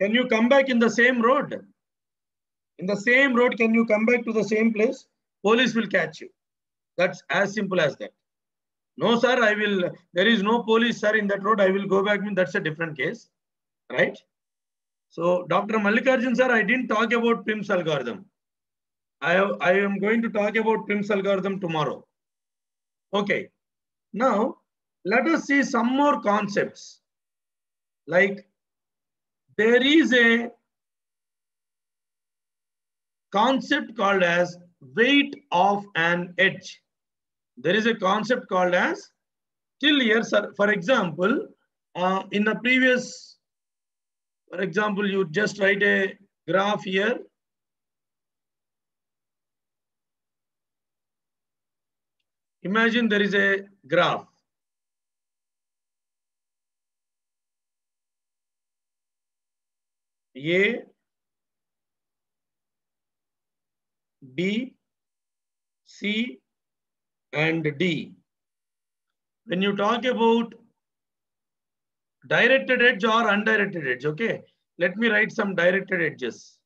Can you come back in the same road? In the same road, can you come back to the same place? Police will catch you. That's as simple as that. No, sir, I will, there is no police, sir, in that road. I will go back. That's a different case, right? So, Dr. Mallikarjun, sir, I didn't talk about Prim's algorithm. I, have, I am going to talk about Prim's algorithm tomorrow. Okay. Now, let us see some more concepts. Like, there is a concept called as weight of an edge. There is a concept called as till here, sir, for example, uh, in the previous, for example, you just write a graph here. Imagine there is a graph. A, B, C, and D. When you talk about directed edge or undirected edge, okay, let me write some directed edges.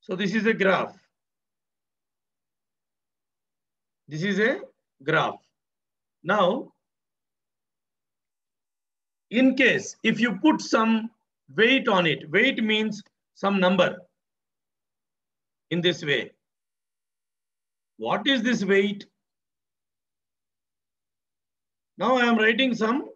So this is a graph. This is a graph. Now, in case if you put some weight on it, weight means some number in this way. What is this weight? Now I am writing some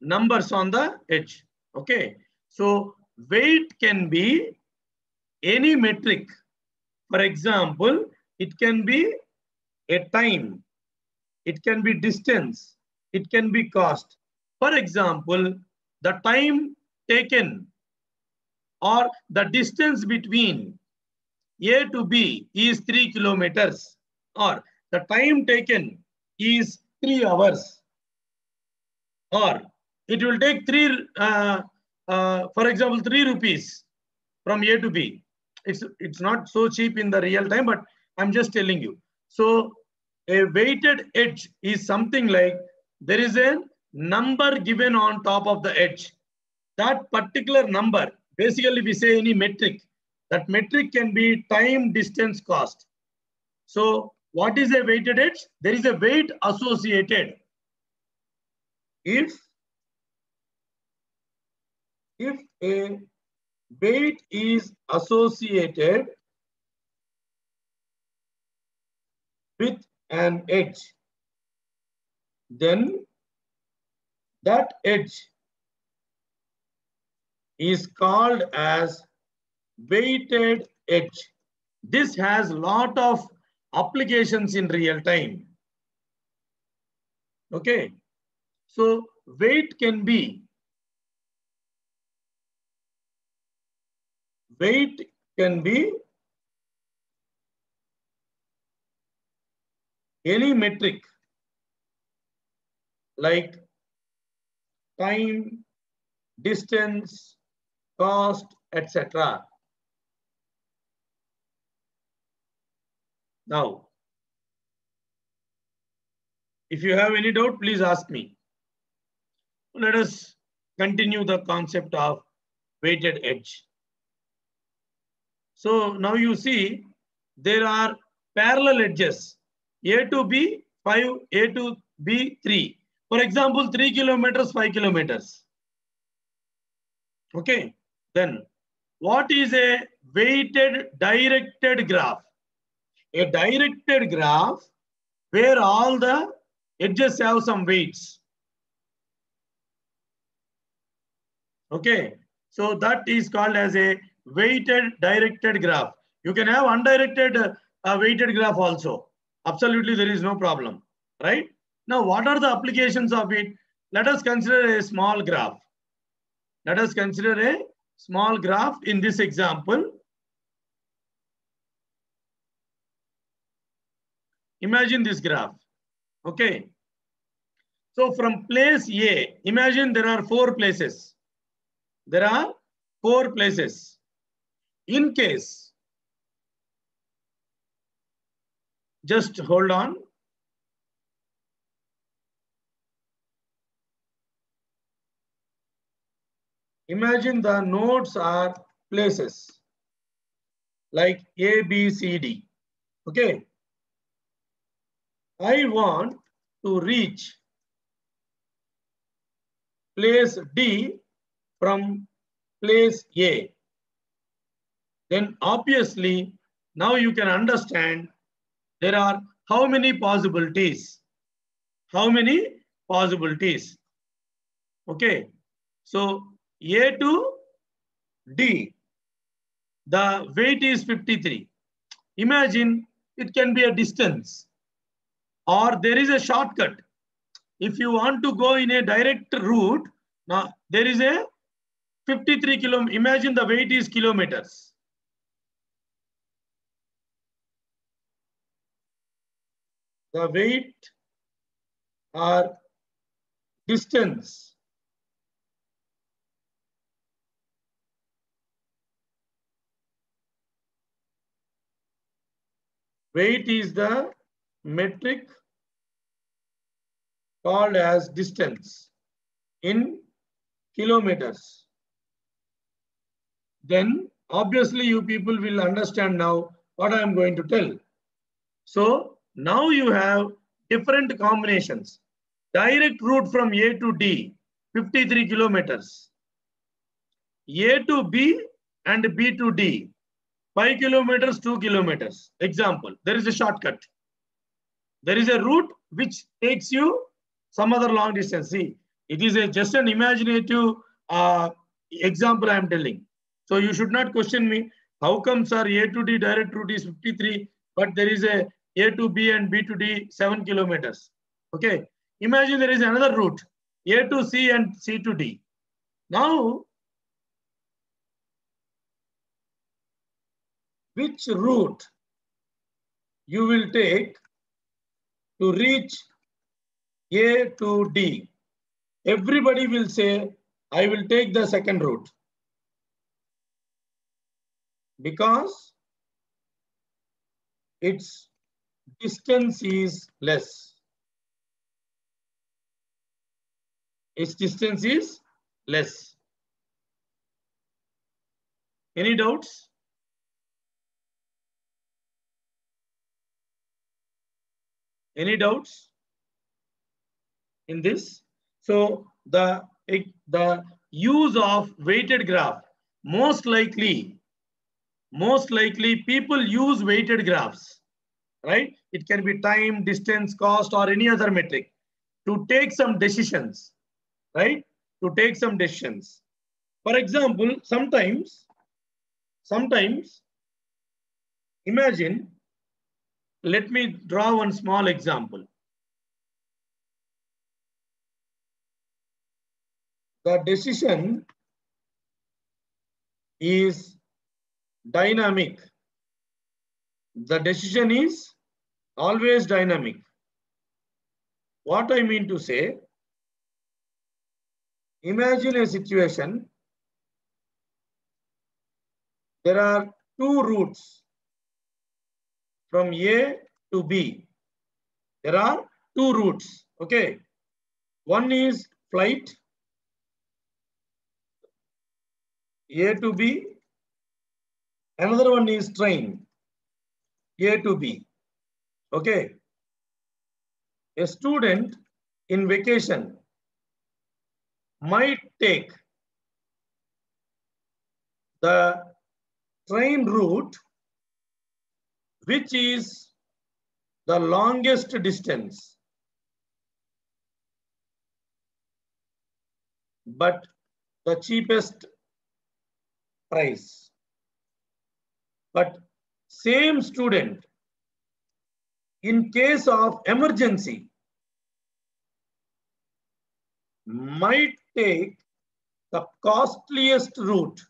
numbers on the edge. Okay. So weight can be any metric. For example, it can be a time. It can be distance. It can be cost. For example, the time taken or the distance between A to B is 3 kilometers or the time taken is 3 hours or it will take 3, uh, uh, for example, 3 rupees from A to B. It's, it's not so cheap in the real time, but I'm just telling you. So a weighted edge is something like there is a number given on top of the edge. That particular number basically we say any metric that metric can be time distance cost. So what is a weighted edge? There is a weight associated. If if a weight is associated with an edge then that edge is called as weighted edge. This has lot of applications in real time. Okay. So weight can be weight can be any metric like time, distance, cost, etc. Now, if you have any doubt, please ask me. Let us continue the concept of weighted edge. So now you see there are parallel edges A to B 5, A to B 3. For example, 3 kilometers, 5 kilometers. Okay, then what is a weighted directed graph? A directed graph where all the edges have some weights. Okay, so that is called as a weighted directed graph. You can have undirected uh, weighted graph also. Absolutely, there is no problem, right? Now, what are the applications of it? Let us consider a small graph. Let us consider a small graph in this example. Imagine this graph. Okay. So from place A, imagine there are four places. There are four places. In case, just hold on. Imagine the nodes are places like A, B, C, D. Okay. I want to reach place D from place A. Then obviously, now you can understand there are how many possibilities? How many possibilities? Okay. So A to D, the weight is 53. Imagine it can be a distance or there is a shortcut. If you want to go in a direct route, now there is a 53 kilo. Imagine the weight is kilometers. The weight or distance weight is the metric called as distance in kilometers. Then obviously you people will understand now what I am going to tell. So now you have different combinations. Direct route from A to D, 53 kilometers. A to B and B to D, 5 kilometers, 2 kilometers. Example, there is a shortcut. There is a route which takes you some other long distance. See, it is a, just an imaginative uh, example I am telling. So you should not question me. How come, sir, A to D direct route is 53, but there is a A to B and B to D 7 kilometers. Okay. Imagine there is another route, A to C and C to D. Now, which route you will take to reach A to D? Everybody will say, I will take the second route. Because its distance is less. Its distance is less. Any doubts? Any doubts in this? So the, the use of weighted graph, most likely, most likely people use weighted graphs, right? It can be time, distance, cost, or any other metric to take some decisions, right? To take some decisions. For example, sometimes, sometimes, imagine, let me draw one small example. The decision is dynamic. The decision is always dynamic. What I mean to say, imagine a situation. There are two routes from A to B. There are two routes. Okay. One is flight, A to B. Another one is train, A to B. Okay. A student in vacation might take the train route which is the longest distance. But the cheapest price. But same student in case of emergency might take the costliest route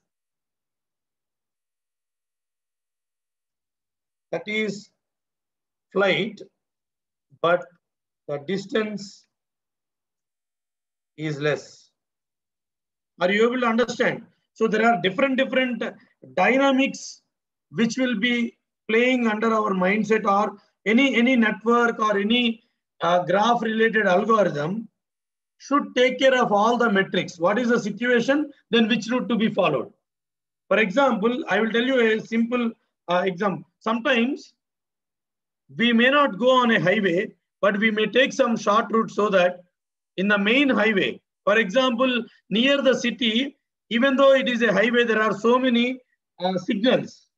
that is flight but the distance is less. Are you able to understand? So there are different, different dynamics which will be playing under our mindset or any, any network or any uh, graph related algorithm should take care of all the metrics. What is the situation? Then which route to be followed? For example, I will tell you a simple uh, example. Sometimes we may not go on a highway, but we may take some short route so that in the main highway, for example, near the city, even though it is a highway, there are so many uh, signals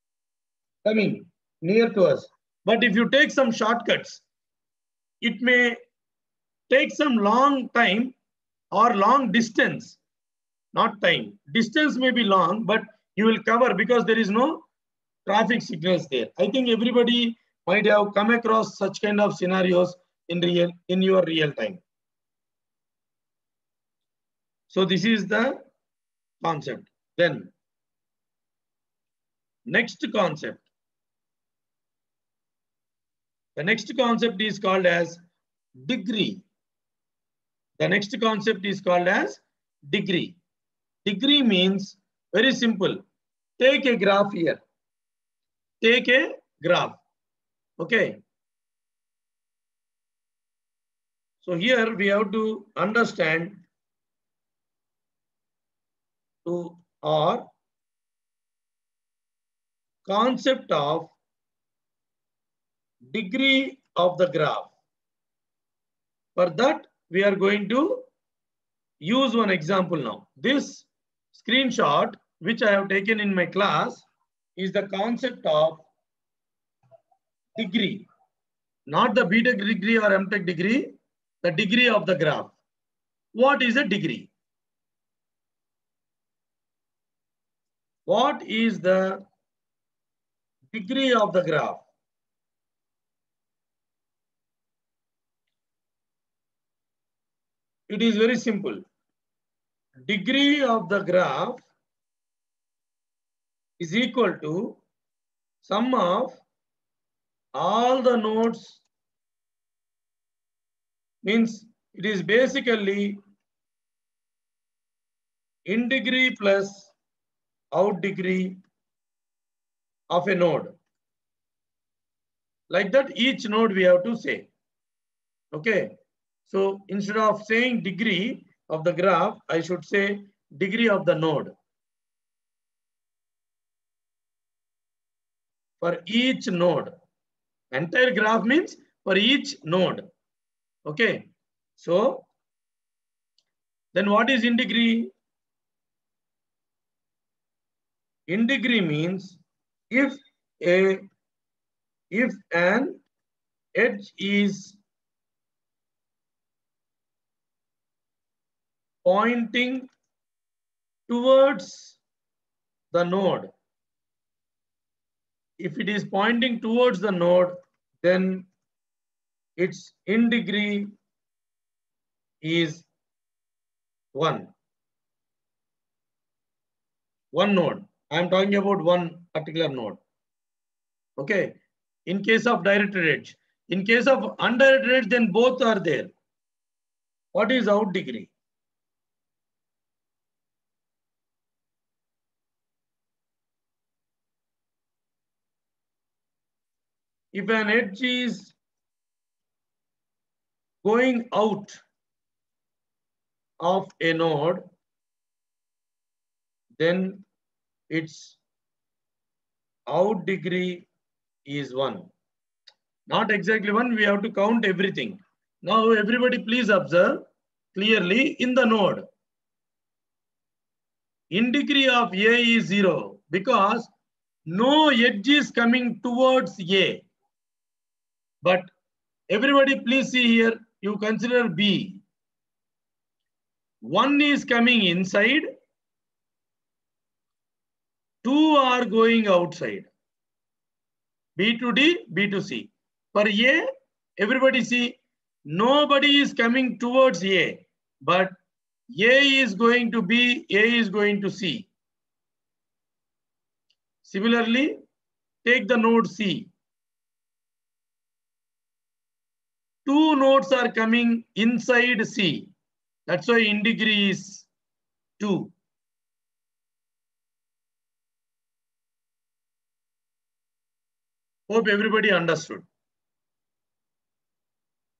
coming near to us. But if you take some shortcuts, it may take some long time or long distance, not time. Distance may be long, but you will cover because there is no traffic signals there. I think everybody might have come across such kind of scenarios in real in your real time. So this is the concept. Then next concept. The next concept is called as degree. The next concept is called as degree. Degree means very simple. Take a graph here. Take a graph. Okay. So here we have to understand to our concept of degree of the graph. For that, we are going to use one example now. This screenshot, which I have taken in my class, is the concept of degree. Not the BTech degree or MTech degree, the degree of the graph. What is a degree? What is the degree of the graph? It is very simple. Degree of the graph is equal to sum of all the nodes means it is basically in degree plus out degree of a node. Like that, each node we have to say. Okay. So instead of saying degree of the graph, I should say degree of the node. For each node. Entire graph means for each node. Okay. So then what is in degree? In degree means if a if an edge is pointing towards the node. If it is pointing towards the node, then its in degree is 1. One node. I am talking about one particular node. Okay. In case of directed edge. In case of undirected edge, then both are there. What is out degree? If an edge is going out of a node, then its out degree is 1. Not exactly 1, we have to count everything. Now everybody please observe clearly in the node. In degree of A is 0 because no edge is coming towards A. But everybody please see here, you consider B. One is coming inside, two are going outside. B to D, B to C. For A, everybody see, nobody is coming towards A, but A is going to B, A is going to C. Similarly, take the node C. two nodes are coming inside C. That's why in degree is 2. Hope everybody understood.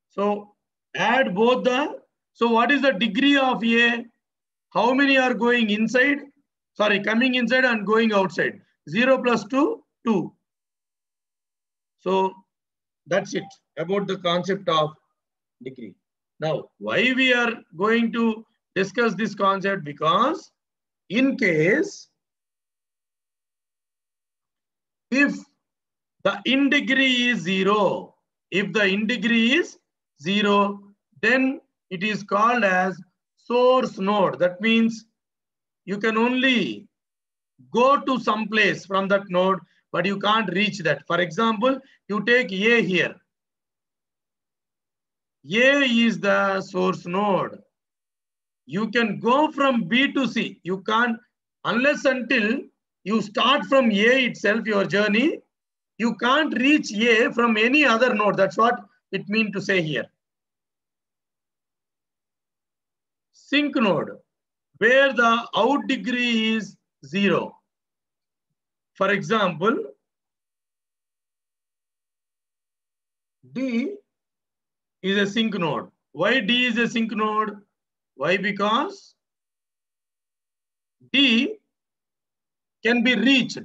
So add both the, so what is the degree of A? How many are going inside? Sorry, coming inside and going outside. 0 plus 2, 2. So that's it about the concept of degree. Now, why we are going to discuss this concept? Because in case if the in degree is zero, if the in degree is zero, then it is called as source node. That means you can only go to some place from that node, but you can't reach that. For example, you take A here. A is the source node. You can go from B to C. You can't, unless until you start from A itself, your journey, you can't reach A from any other node. That's what it means to say here. Sink node, where the out degree is zero. For example, D is a sink node. Why D is a sink node? Why? Because D can be reached.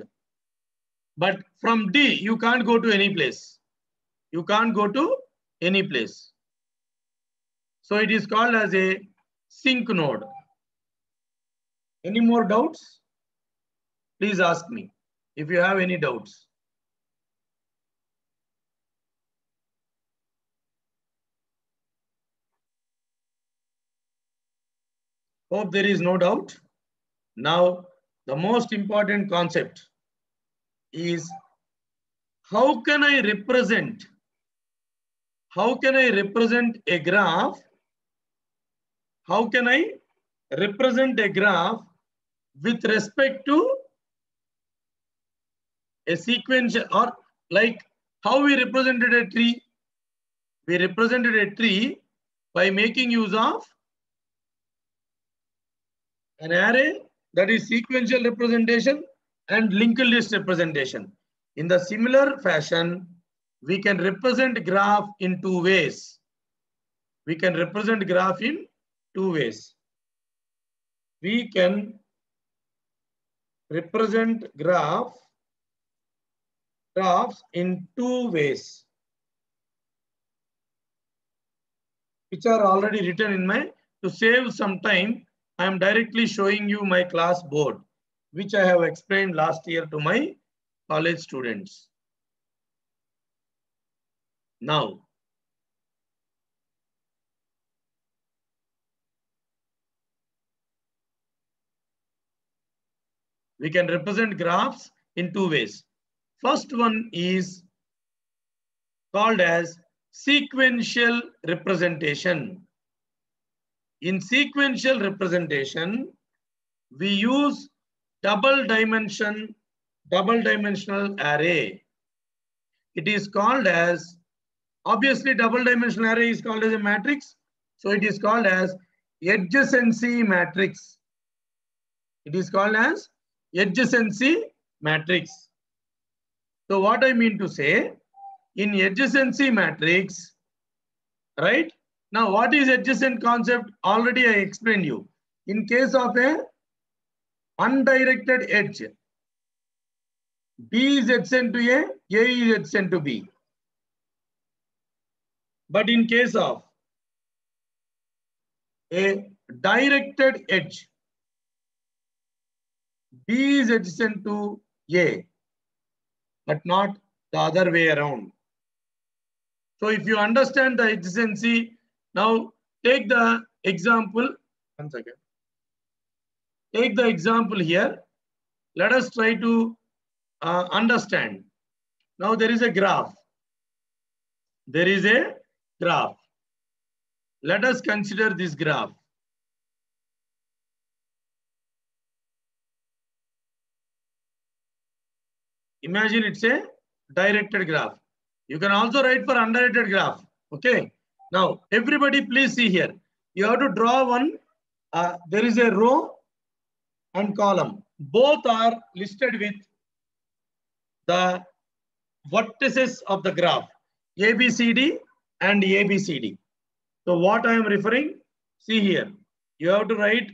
But from D, you can't go to any place. You can't go to any place. So it is called as a sink node. Any more doubts? Please ask me if you have any doubts. Hope there is no doubt. Now, the most important concept is how can I represent, how can I represent a graph? How can I represent a graph with respect to a sequence or like how we represented a tree? We represented a tree by making use of an array that is sequential representation and linked list representation. In the similar fashion, we can represent graph in two ways. We can represent graph in two ways. We can represent graph graphs in two ways, which are already written in my, to save some time, I am directly showing you my class board, which I have explained last year to my college students. Now, we can represent graphs in two ways. First one is called as sequential representation. In sequential representation, we use double dimension, double dimensional array. It is called as, obviously double dimensional array is called as a matrix. So it is called as adjacency matrix. It is called as adjacency matrix. So what I mean to say, in adjacency matrix, right? Now what is adjacent concept? Already I explained you. In case of a undirected edge, B is adjacent to A, A is adjacent to B. But in case of a directed edge, B is adjacent to A, but not the other way around. So if you understand the adjacency, now take the example, one second. Take the example here. Let us try to uh, understand. Now there is a graph. There is a graph. Let us consider this graph. Imagine it's a directed graph. You can also write for undirected graph. Okay. Now, everybody please see here. You have to draw one. Uh, there is a row and column. Both are listed with the vertices of the graph, ABCD and ABCD. So what I am referring, see here, you have to write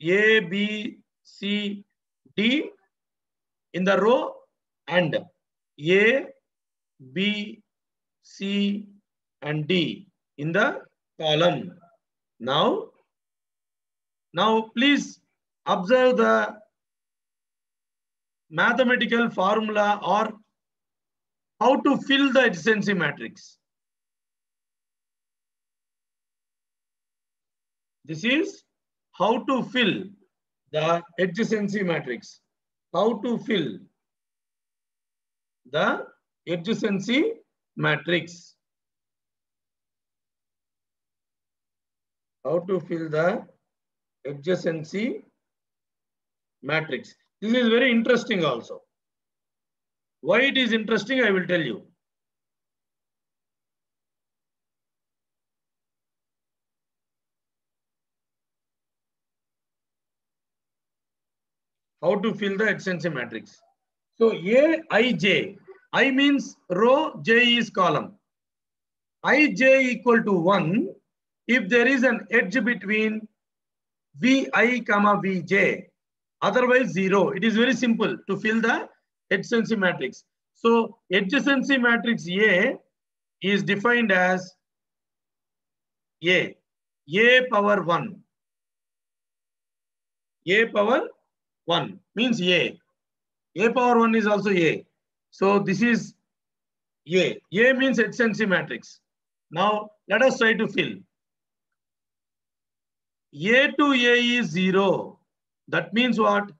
A, B, C, D in the row and A, B, C, and D in the column. Now, now please observe the mathematical formula or how to fill the adjacency matrix. This is how to fill the adjacency matrix. How to fill the adjacency matrix. How to fill the adjacency matrix. This is very interesting also. Why it is interesting, I will tell you. How to fill the adjacency matrix. So A, I, J. I means row, J is column. I, J equal to 1 if there is an edge between Vi, comma Vj. Otherwise, zero. It is very simple to fill the adjacency matrix. So adjacency matrix A is defined as A, A power 1. A power 1 means A. A power 1 is also A. So this is A. A means adjacency matrix. Now let us try to fill. A to A is 0. That means what?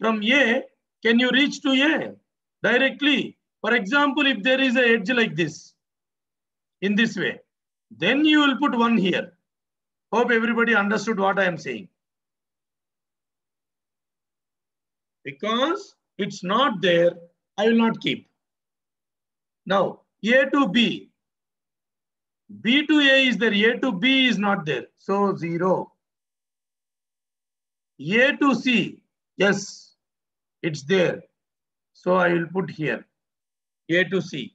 From A, can you reach to A directly? For example, if there is a edge like this, in this way, then you will put 1 here. Hope everybody understood what I am saying. Because it's not there, I will not keep. Now, A to B. B to A is there, A to B is not there. So 0. A to C, yes, it's there. So I will put here, A to C.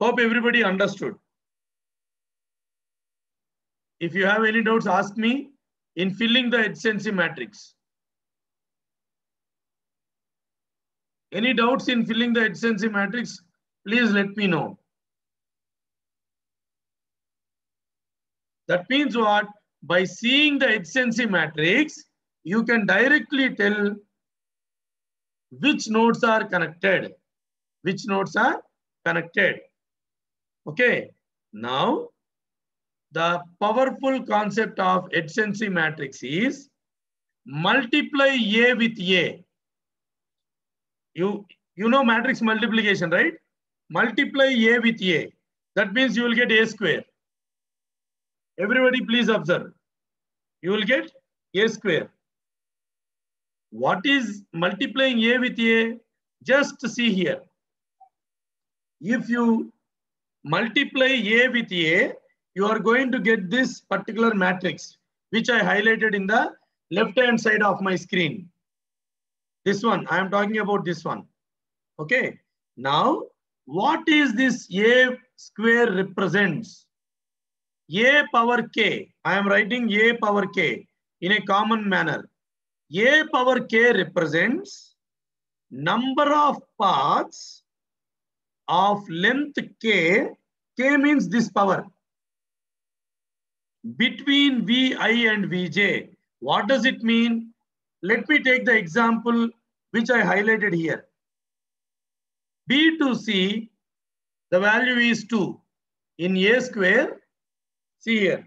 Hope everybody understood. If you have any doubts, ask me in filling the adjacency matrix. Any doubts in filling the adjacency matrix, please let me know. That means what? By seeing the adjacency matrix, you can directly tell which nodes are connected. Which nodes are connected. Okay. Now, the powerful concept of adjacency matrix is multiply A with A. You, you know matrix multiplication, right? Multiply A with A. That means you will get A square. Everybody please observe. You will get A square. What is multiplying A with A? Just see here. If you multiply A with A, you are going to get this particular matrix, which I highlighted in the left-hand side of my screen. This one, I am talking about this one. Okay. Now, what is this A square represents? A power K. I am writing A power K in a common manner. A power K represents number of paths of length K. K means this power. Between Vi and Vj. What does it mean? Let me take the example which I highlighted here. B to C, the value is 2. In A square, see here,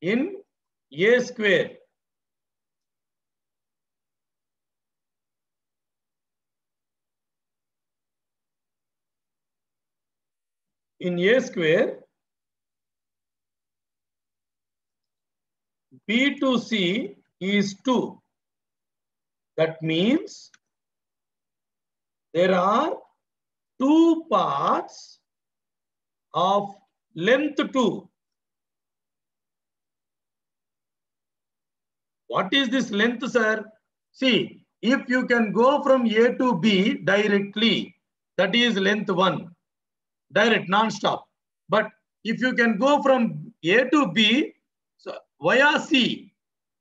in A square, in A square, B to C is 2. That means there are two parts of length 2. What is this length, sir? See, if you can go from A to B directly, that is length 1, direct, non-stop. But if you can go from A to B so via C,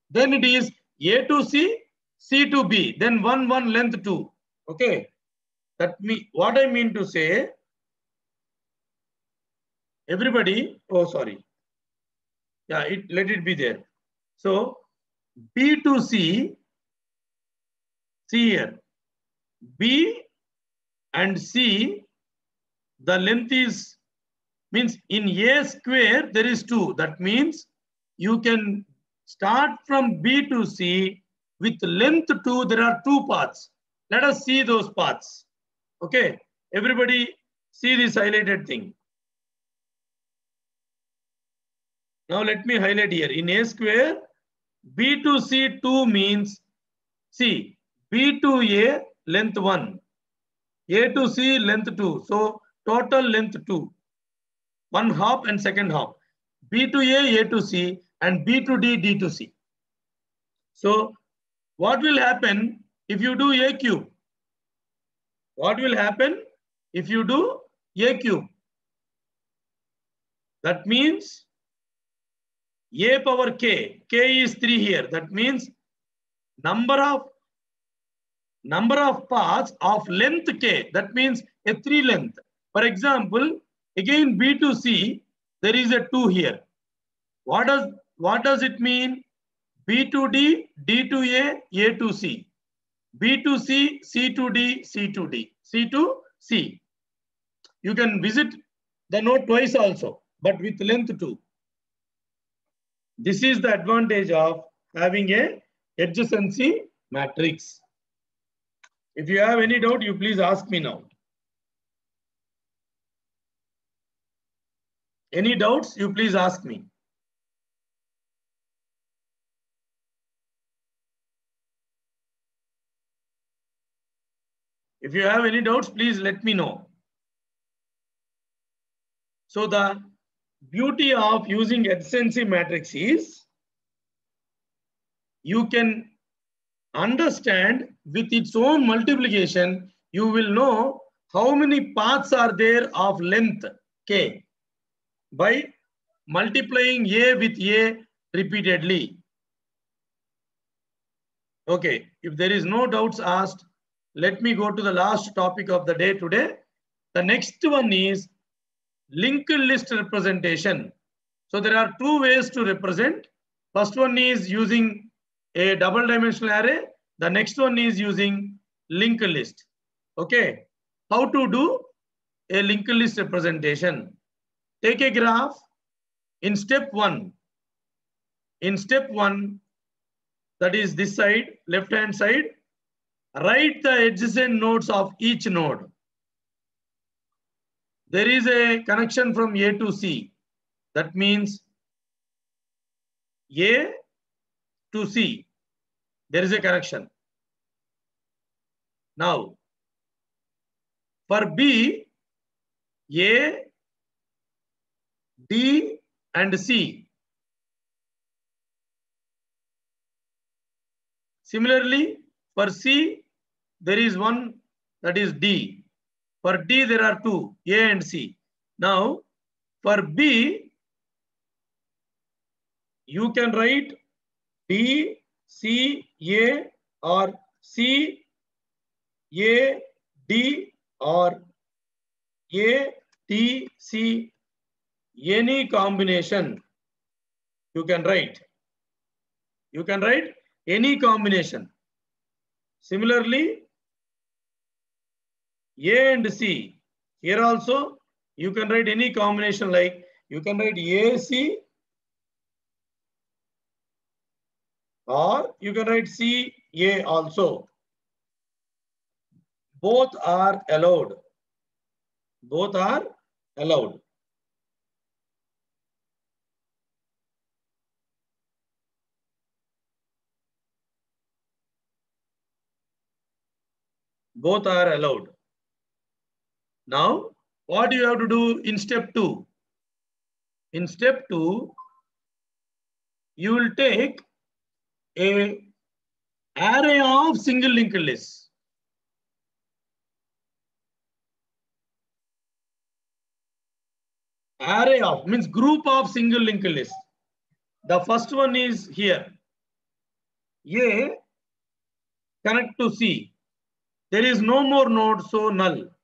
then it is A to C, C to B, then 1, 1, length 2. Okay. That me what I mean to say, everybody, oh, sorry. Yeah, it, let it be there. So B to C, see here, B and C, the length is, means in A square, there is 2. That means you can start from B to C with length 2, there are two paths. Let us see those paths. Okay, everybody see this highlighted thing. Now let me highlight here. In A square, B to C 2 means, see, B to A length 1, A to C length 2. So total length 2. One half and second half. B to A, A to C, and B to D, D to C. So what will happen if you do A cube? What will happen if you do A cube? That means A power K, K is 3 here. That means number of number of paths of length K. That means a 3 length. For example, again B to C, there is a 2 here. What does, what does it mean? B to D, D to A, A to C. B to C, C to D, C to D, C to C. You can visit the node twice also, but with length 2. This is the advantage of having a adjacency matrix. If you have any doubt, you please ask me now. Any doubts, you please ask me. If you have any doubts, please let me know. So the beauty of using adjacency matrix is you can understand with its own multiplication, you will know how many paths are there of length k by multiplying a with a repeatedly. Okay, if there is no doubts asked, let me go to the last topic of the day today. The next one is linked list representation. So there are two ways to represent. First one is using a double dimensional array. The next one is using linked list. Okay. How to do a linked list representation? Take a graph. In step one, in step one, that is this side, left hand side, write the adjacent nodes of each node. There is a connection from A to C. That means A to C. There is a connection. Now, for B, A, D, and C. Similarly, for C, there is one that is D. For D, there are two, A and C. Now, for B, you can write D, C, A or C, A, D or A, T, C, any combination you can write. You can write any combination. Similarly, A and C, here also you can write any combination like you can write AC or you can write CA also. Both are allowed. Both are allowed. Both are allowed. Now, what you have to do in step two? In step two, you will take a array of single linked lists. Array of means group of single linked lists. The first one is here. A connect to C. There is no more node, so null.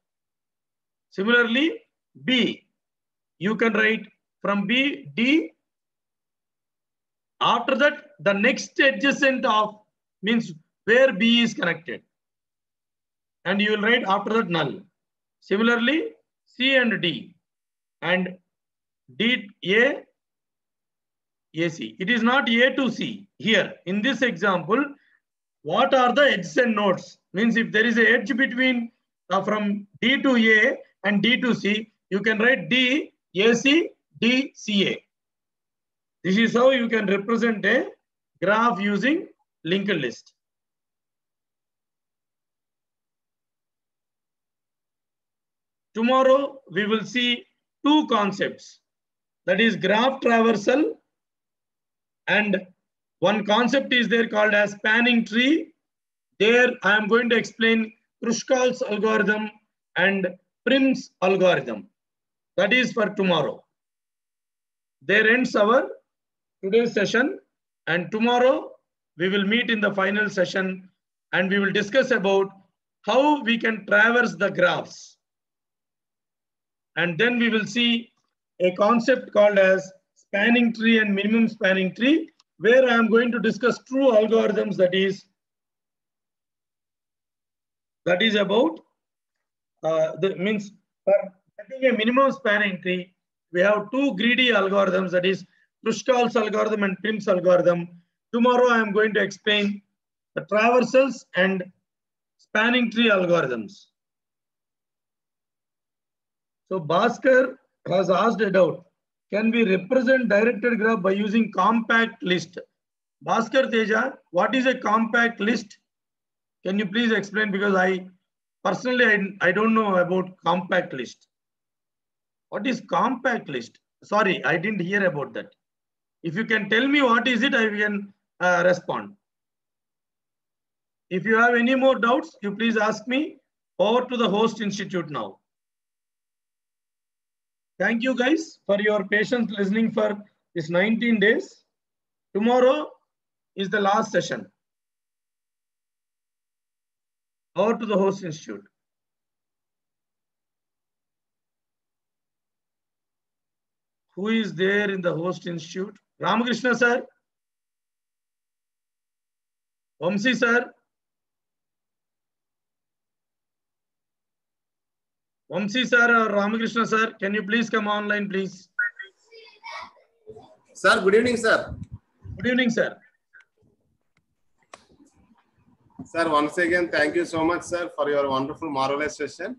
Similarly, B, you can write from B, D. After that, the next adjacent of means where B is connected. And you will write after that null. Similarly, C and D and D, A, AC. It is not A to C. Here, in this example, what are the adjacent nodes? Means if there is a edge between uh, from D to A and D to C, you can write D, AC, D, CA. This is how you can represent a graph using linked list. Tomorrow, we will see two concepts. That is graph traversal and one concept is there called as spanning tree. There I am going to explain Kruskal's algorithm and Prim's algorithm. That is for tomorrow. There ends our today's session and tomorrow we will meet in the final session and we will discuss about how we can traverse the graphs. And then we will see a concept called as spanning tree and minimum spanning tree where I am going to discuss true algorithms that is that is about uh, the means for getting a minimum spanning tree we have two greedy algorithms that is Kruskal's algorithm and Prim's algorithm. Tomorrow I am going to explain the traversals and spanning tree algorithms. So Bhaskar has asked a doubt. Can we represent directed graph by using compact list? Bhaskar Teja, what is a compact list? Can you please explain? Because I personally, I, I don't know about compact list. What is compact list? Sorry, I didn't hear about that. If you can tell me what is it, I can uh, respond. If you have any more doubts, you please ask me. Over to the host institute now. Thank you guys for your patience listening for this 19 days. Tomorrow is the last session. Over to the host institute. Who is there in the host institute? Ramakrishna sir? Vamsi sir? Vamsi sir or Ramakrishna sir, can you please come online, please? Sir, good evening, sir. Good evening, sir. Sir, once again, thank you so much, sir, for your wonderful, marvelous session.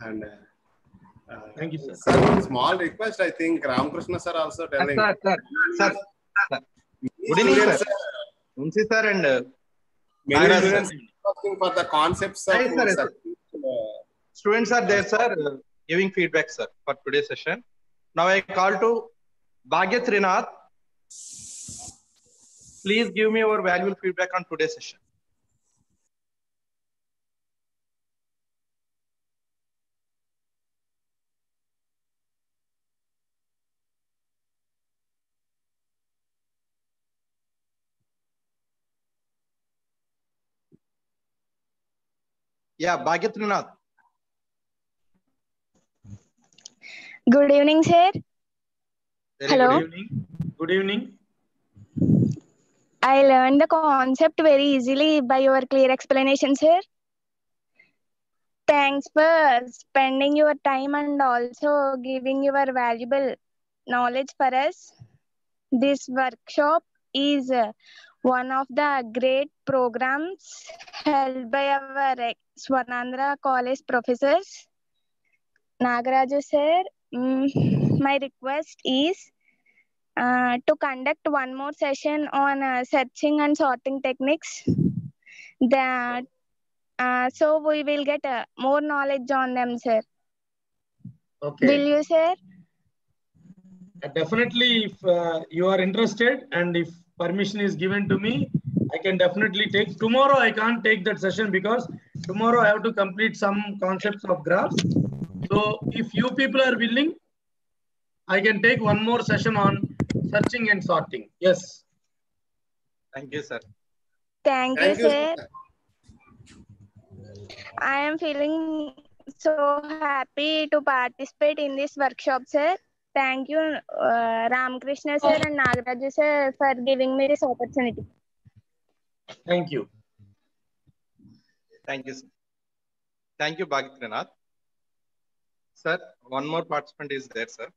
And uh, Thank you, sir. Sir, small request, I think Ramakrishna sir also telling. Sir, sir, sir, sir. Good evening, Students, sir. Vamsi sir and uh, Many Nagaraj, students asking for the concepts of Yes, sir, sir. uh, students are there, sir, uh, giving feedback, sir, for today's session. Now I call to Bhagyat Rinath. Please give me your valuable feedback on today's session. Yeah, Bhagyat Rinath. Good evening, sir. Very Hello. good evening. Good evening. I learned the concept very easily by your clear explanation, sir. Thanks for spending your time and also giving your valuable knowledge for us. This workshop is one of the great programs held by our Swarnandhra College professors. Nagaraju sir, mm, my request is uh, to conduct one more session on uh, searching and sorting techniques that uh, so we will get uh, more knowledge on them sir Okay. will you sir Uh, Definitely, if uh, you are interested and if permission is given to me, I can definitely take. Tomorrow I can't take that session because tomorrow I have to complete some concepts of graphs. So if you people are willing, I can take one more session on searching and sorting. Yes. Thank you, sir. Thank, Thank you, you. sir. I am feeling so happy to participate in this workshop, sir. Thank you, uh, Ramakrishna sir and Nagaraju sir, for giving me this opportunity. Thank you. Thank you, sir. Thank you, Bhagitranath. Sir, one more participant is there, sir.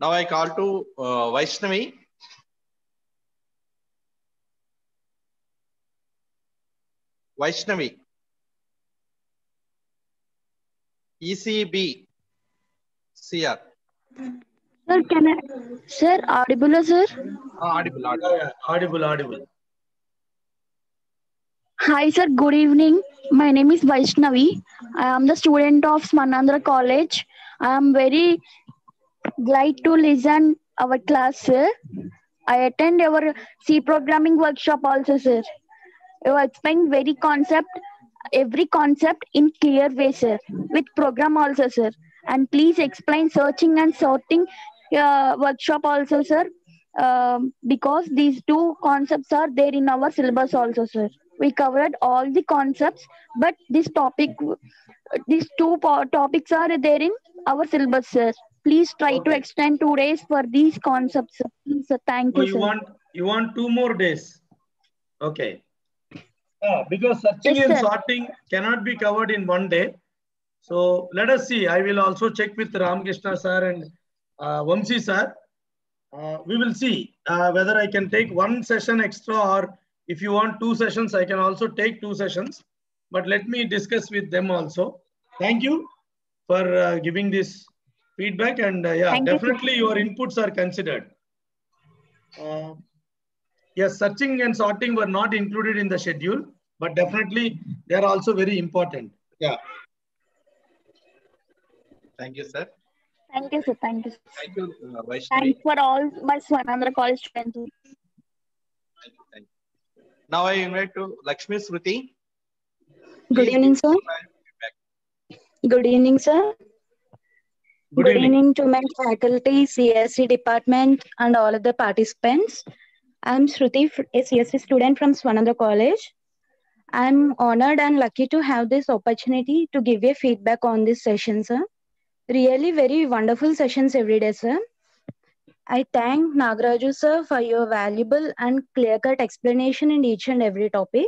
Now I call to uh, Vaishnavi. Vaishnavi. ECB. CR. Sir can I sir audible है sir audible audible audible hi sir good evening my name is Vaishnavi I am the student of स्मनांद्र college I am very glad to listen our class sir I attend your C programming workshop also sir you explain very concept every concept in clear way sir with program also sir And please explain searching and sorting uh, workshop also, sir. Um, because these two concepts are there in our syllabus also, sir we covered all the concepts but this topic these two po- topics are there in our syllabus sir please try to extend two days for these concepts sir. Please, sir. thank So you you sir. want you want two more days. Okay. Yeah, because searching Yes, and sir. sorting cannot be covered in one day. So let us see. I will also check with Ramakrishna sir and uh, Vamsi sir. Uh, we will see uh, whether I can take one session extra or if you want two sessions, I can also take two sessions. But let me discuss with them also. Thank you for uh, giving this feedback and uh, yeah, Thank you, definitely your inputs are considered. Uh, yes, searching and sorting were not included in the schedule, but definitely they are also very important. Yeah. Thank you, sir. thank you sir thank you sir. Thank you, uh, Vaishnavi. thanks for all my Swarnandhra college students sir. Thank you, thank you. Now I invite to Lakshmi Sruti. Good Please evening, sir. Good evening, sir. Good evening. to my faculty, CSC department, and all of the participants. I'm Shruti, a CSC student from Swarnandhra College. I'm honored and lucky to have this opportunity to give a feedback on this session, sir. Really very wonderful sessions every day, sir. I thank Nagaraju, sir, for your valuable and clear-cut explanation in each and every topic.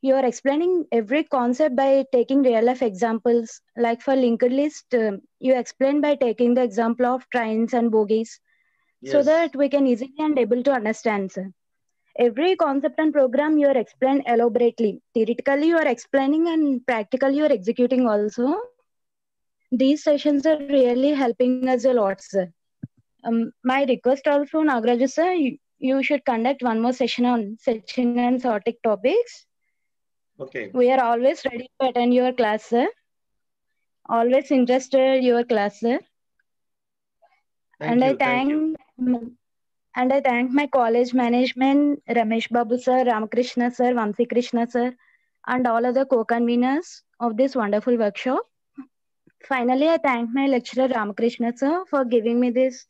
You are explaining every concept by taking real life examples. Like for linked list, um, you explain by taking the example of trains and bogies so that we can easily and able to understand. Sir. Every concept and program you are explained elaborately. Theoretically, you are explaining and practically you are executing also. These sessions are really helping us a lot, sir. Um, my request also, Nagaraju sir, you, you should conduct one more session on searching and sorting topics. Okay. We are always ready to attend your class, sir. Always interested your class, sir. Thank and you. I Thank thank and I thank my college management, Ramesh Babu sir, Ramakrishna sir, Vamsi Krishna sir, and all other co-conveners of this wonderful workshop. Finally, I thank my lecturer Ramakrishna sir for giving me this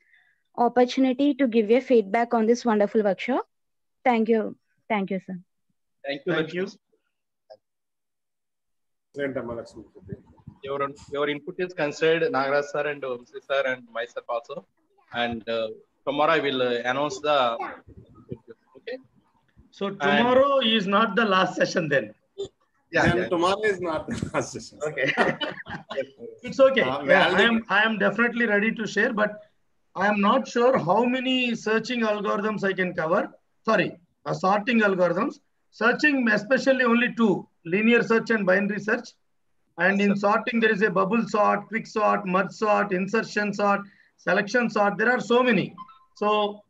opportunity to give you feedback on this wonderful workshop. Thank you. Thank you, sir. Thank you. Thank you. Your, your input is considered, Nagaraj sir and Mr. sir and myself also. And uh, tomorrow I will uh, announce the... Okay? So tomorrow and... is not the last session then? Yeah. Then yeah. tomorrow is not the last session. Okay. it's okay. Uh, Yeah, I am I am definitely ready to share, but I am not sure how many searching algorithms I can cover. Sorry, uh, sorting algorithms. Searching especially only two: linear search and binary search. And in sorting, there is a bubble sort, quick sort, merge sort, insertion sort, selection sort. There are so many. So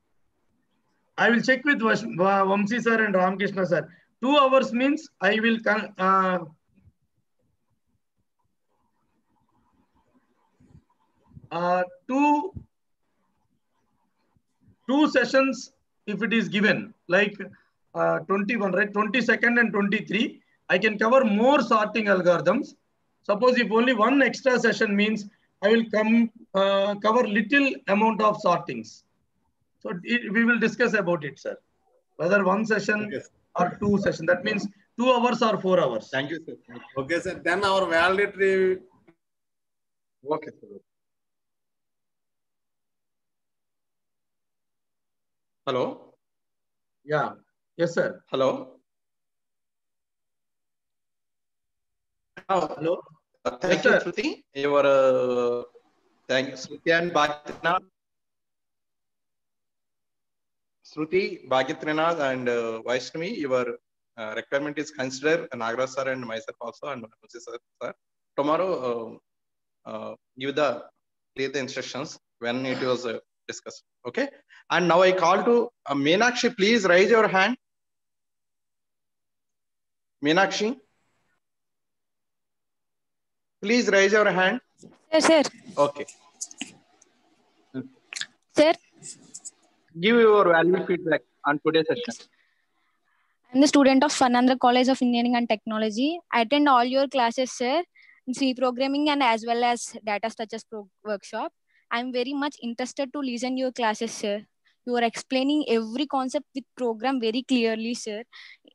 I will check with Vamsi sir and Ramkrishna sir. Two hours means I will uh, uh, two two sessions if it is given like uh, 21, right? 22nd and 23. I can cover more sorting algorithms. Suppose if only one extra session means I will come uh, cover little amount of sortings. So it, we will discuss about it, sir. Whether one session Yes. Or two session. That means two hours or four hours. Thank you, sir. Thank you. Okay, sir. Then our validity. Okay, sir. Hello. Yeah. Yes, sir. Hello. Now, Hello. uh, thank you, sir. Shruti. Your uh, thank Shruti and Bhagitrinath. Shruti, Bhagitrinath, and uh, Vaishnavi, your uh, requirement is considered Nagaraj sir and myself also, and Manoj sir. sir. Tomorrow, uh, uh, give the clear the instructions when it was uh, discussed. Okay. And now I call to uh, Meenakshi. Please raise your hand. Meenakshi. Please raise your hand. Sir, sir, Okay. sir, Give your value feedback on today's session. I'm the student of Swarnandhra College of Engineering and Technology. I attend all your classes, sir, in C programming and as well as data structures workshop. I'm very much interested to listen your classes, sir. You are explaining every concept with program very clearly, sir.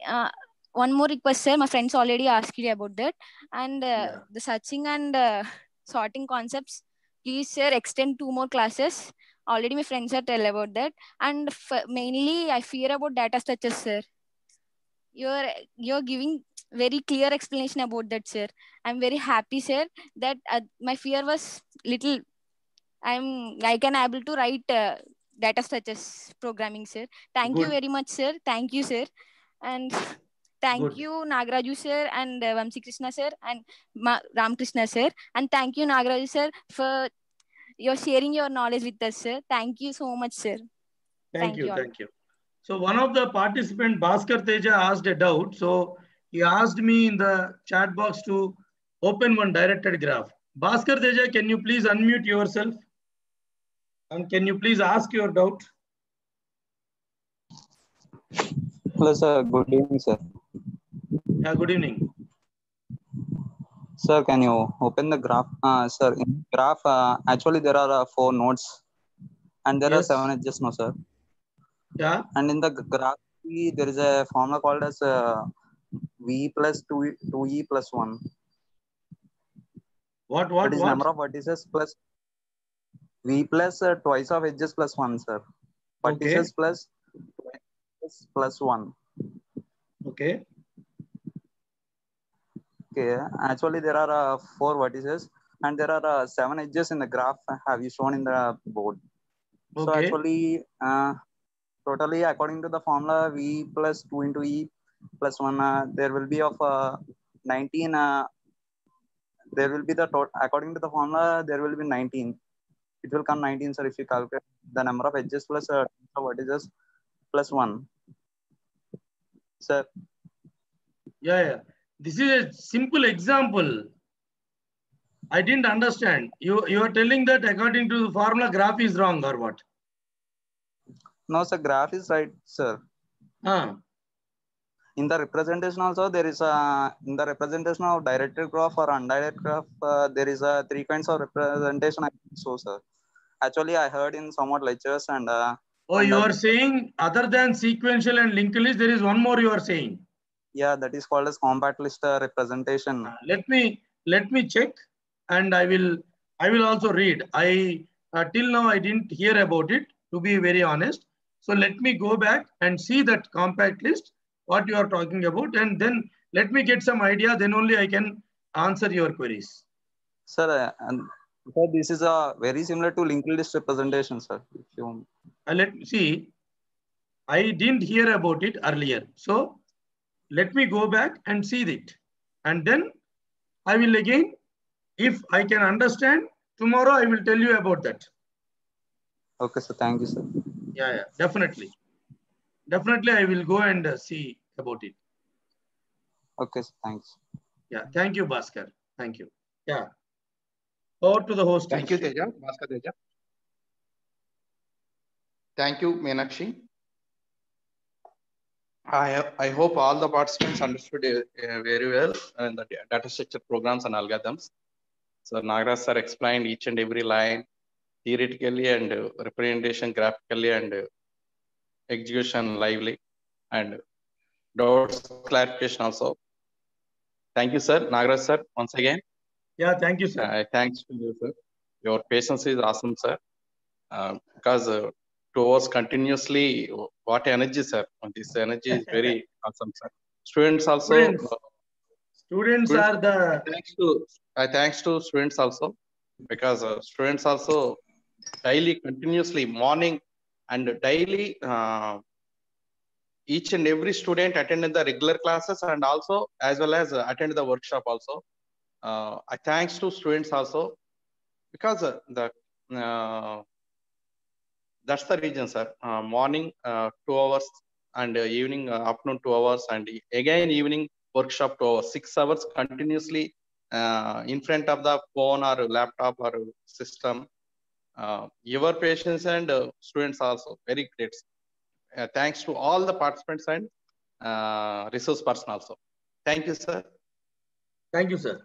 Uh, one more request, sir. My friends already asked you about that. And uh, Yeah. the searching and uh, sorting concepts, please, sir, extend two more classes. Already my friends are tell about that. And f- mainly, I fear about data structures, sir. You're you're giving very clear explanation about that sir. I'm very happy sir that uh, my fear was little i'm i can able to write uh, data structures programming sir. Thank you very much sir. Thank you sir. And thank Good. you nagaraju sir and uh, vamsi krishna sir and Ma- ram krishna sir. And thank you nagaraju sir for your sharing your knowledge with us sir thank you so much sir Thank, Thank you, you thank you. So one of the participant, Bhaskar Teja, asked a doubt. So he asked me in the chat box to open one directed graph. Bhaskar Teja, can you please unmute yourself? And can you please ask your doubt? Hello, sir. Good evening, sir. Yeah, good evening. Sir, can you open the graph? Uh, sir, in graph, uh, actually there are uh, four nodes and there are seven edges, no, sir. Yeah, And in the graph, there is a formula called as uh, V plus 2, 2E plus 1. what, what, That is what? number of vertices plus V plus uh, twice of edges plus 1, sir. Okay. Vertices plus plus 1. Okay, Okay, actually there are uh, four vertices and there are uh, seven edges in the graph have you shown in the board. Okay. So actually, uh, totally according to the formula V plus 2 into E plus 1, uh, there will be of uh, 19, uh, there will be the total, according to the formula, there will be 19. It will come 19, sir, if you calculate the number of edges plus uh, vertices plus 1. Sir, yeah, yeah. This is a simple example. I didn't understand. You, you are telling that according to the formula, graph is wrong or what? no, sir, graph is right, sir. Huh. in the representation also there is a in the representation of directed graph or undirected graph uh, there is a three kinds of representation I think so sir actually i heard in somewhat lectures and uh, Oh, and you are saying other than sequential and linked list, there is one more you are saying. Yeah that is called as compact list uh, representation Uh, Let me let me check, and I will I will also read. I uh, till now I didn't hear about it. To be very honest, so let me go back and see that compact list what you are talking about, and then let me get some idea. Then only I can answer your queries. sir uh, and sir, this is a very similar to linked list representation sir if you Uh, let me see. I didn't hear about it earlier. So let me go back and see it. And then I will again, if I can understand, tomorrow I will tell you about that. okay sir thank you sir Yeah, yeah, definitely. Definitely I will go and uh, see about it. okay sir thanks Yeah, thank you, Bhaskar. Thank you. Yeah. Over to the host. Thank you, Teja. Bhaskar Teja. Thank you, Meenakshi. I, I hope all the participants understood uh, uh, very well and the data structure programs and algorithms. So Nagaraj sir explained each and every line theoretically and uh, representation graphically and uh, execution lively and doubts clarification also. Thank you, sir. Nagaraj sir, once again. Yeah, thank you, sir. Uh, thanks to you, sir. Your patience is awesome, sir. Uh, because uh, two hours continuously, what energy, sir? This energy is very awesome, sir. Students also. Students. uh, Students Students- are the thanks to I thanks to students also because uh, students also daily continuously morning and daily uh, each and every student attended the regular classes and also as well as uh, attended the workshop also. Uh, I thanks to students also because uh, the uh, that's the reason, sir. Uh, morning uh, two hours and uh, evening uh, afternoon two hours and again evening workshop two hours, six hours continuously uh, in front of the phone or laptop or system. Uh, your patients and students also very great. Thanks to all the participants and resource person also. Thank you, sir. thank you, sir.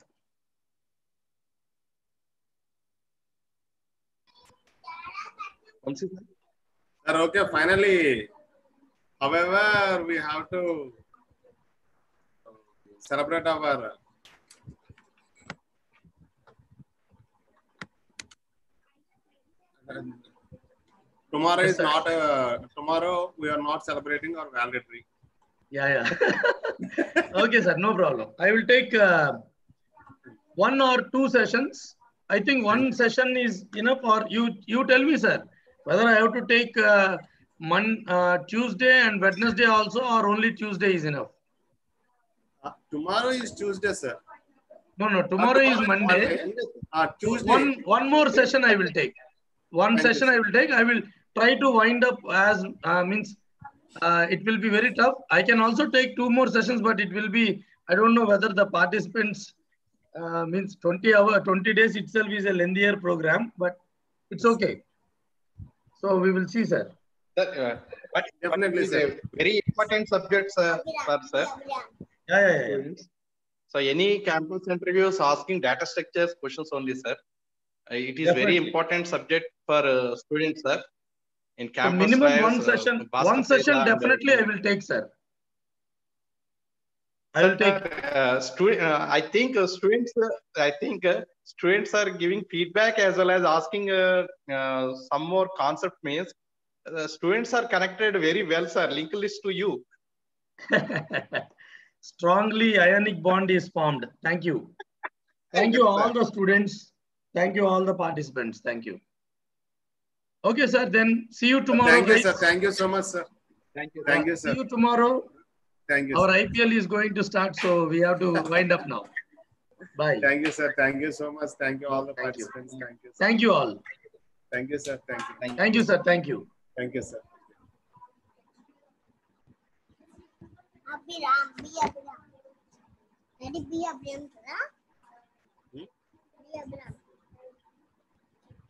Sir. Okay, finally, however, we have to celebrate our tomorrow Yes, is sir. not uh, tomorrow we are not celebrating our valedictory. Yeah, yeah. okay, sir, no problem. I will take uh, one or two sessions. I think one session is enough, or you you tell me, sir, whether I have to take uh, Mon uh, Tuesday and Wednesday also, or only Tuesday is enough. Uh, tomorrow is Tuesday, sir. No, no, tomorrow is Monday. Uh, Tuesday. One one more session I will take. One Thank you, session I will take. I will try to wind up as uh, means uh, it will be very tough. I can also take two more sessions, but it will be I don't know whether the participants uh, means 20 hour 20 days itself is a lengthier program, but it's okay. So we will see, sir. That, uh, but Definitely, is sir. very important subject, sir, for sir. Yeah, yeah, yeah. yeah. So any campus interviews asking data structures questions only, sir. Uh, It is very important subject for uh, students, sir. In So campus minimum trials, one uh, session, Bhaskar one session Teja and, uh, definitely I will take, sir. I will take. Uh, student, uh, I think uh, students, uh, I think uh, students are giving feedback as well as asking uh, uh, some more concept means. Uh, students are connected very well, sir. Link list to you. Strongly ionic bond is formed. Thank you. Thank you all the students. Thank you all the participants. Thank you. Okay, sir. Then see you tomorrow. Thank you, guys. sir. Thank you so much, sir. Thank you. Thank you, sir See you tomorrow. Thank you. Our Sir. IPL is going to start, so we have to wind up now. Bye. Thank you, sir. Thank you so much. Thank you all the Thank participants. You. Thank you. Sir. Thank you all. Thank you, sir. Thank you. Thank you, sir. Thank you. Thank you, sir. Abhiram B Abhiram अरे B अभिराम था ना B अभिराम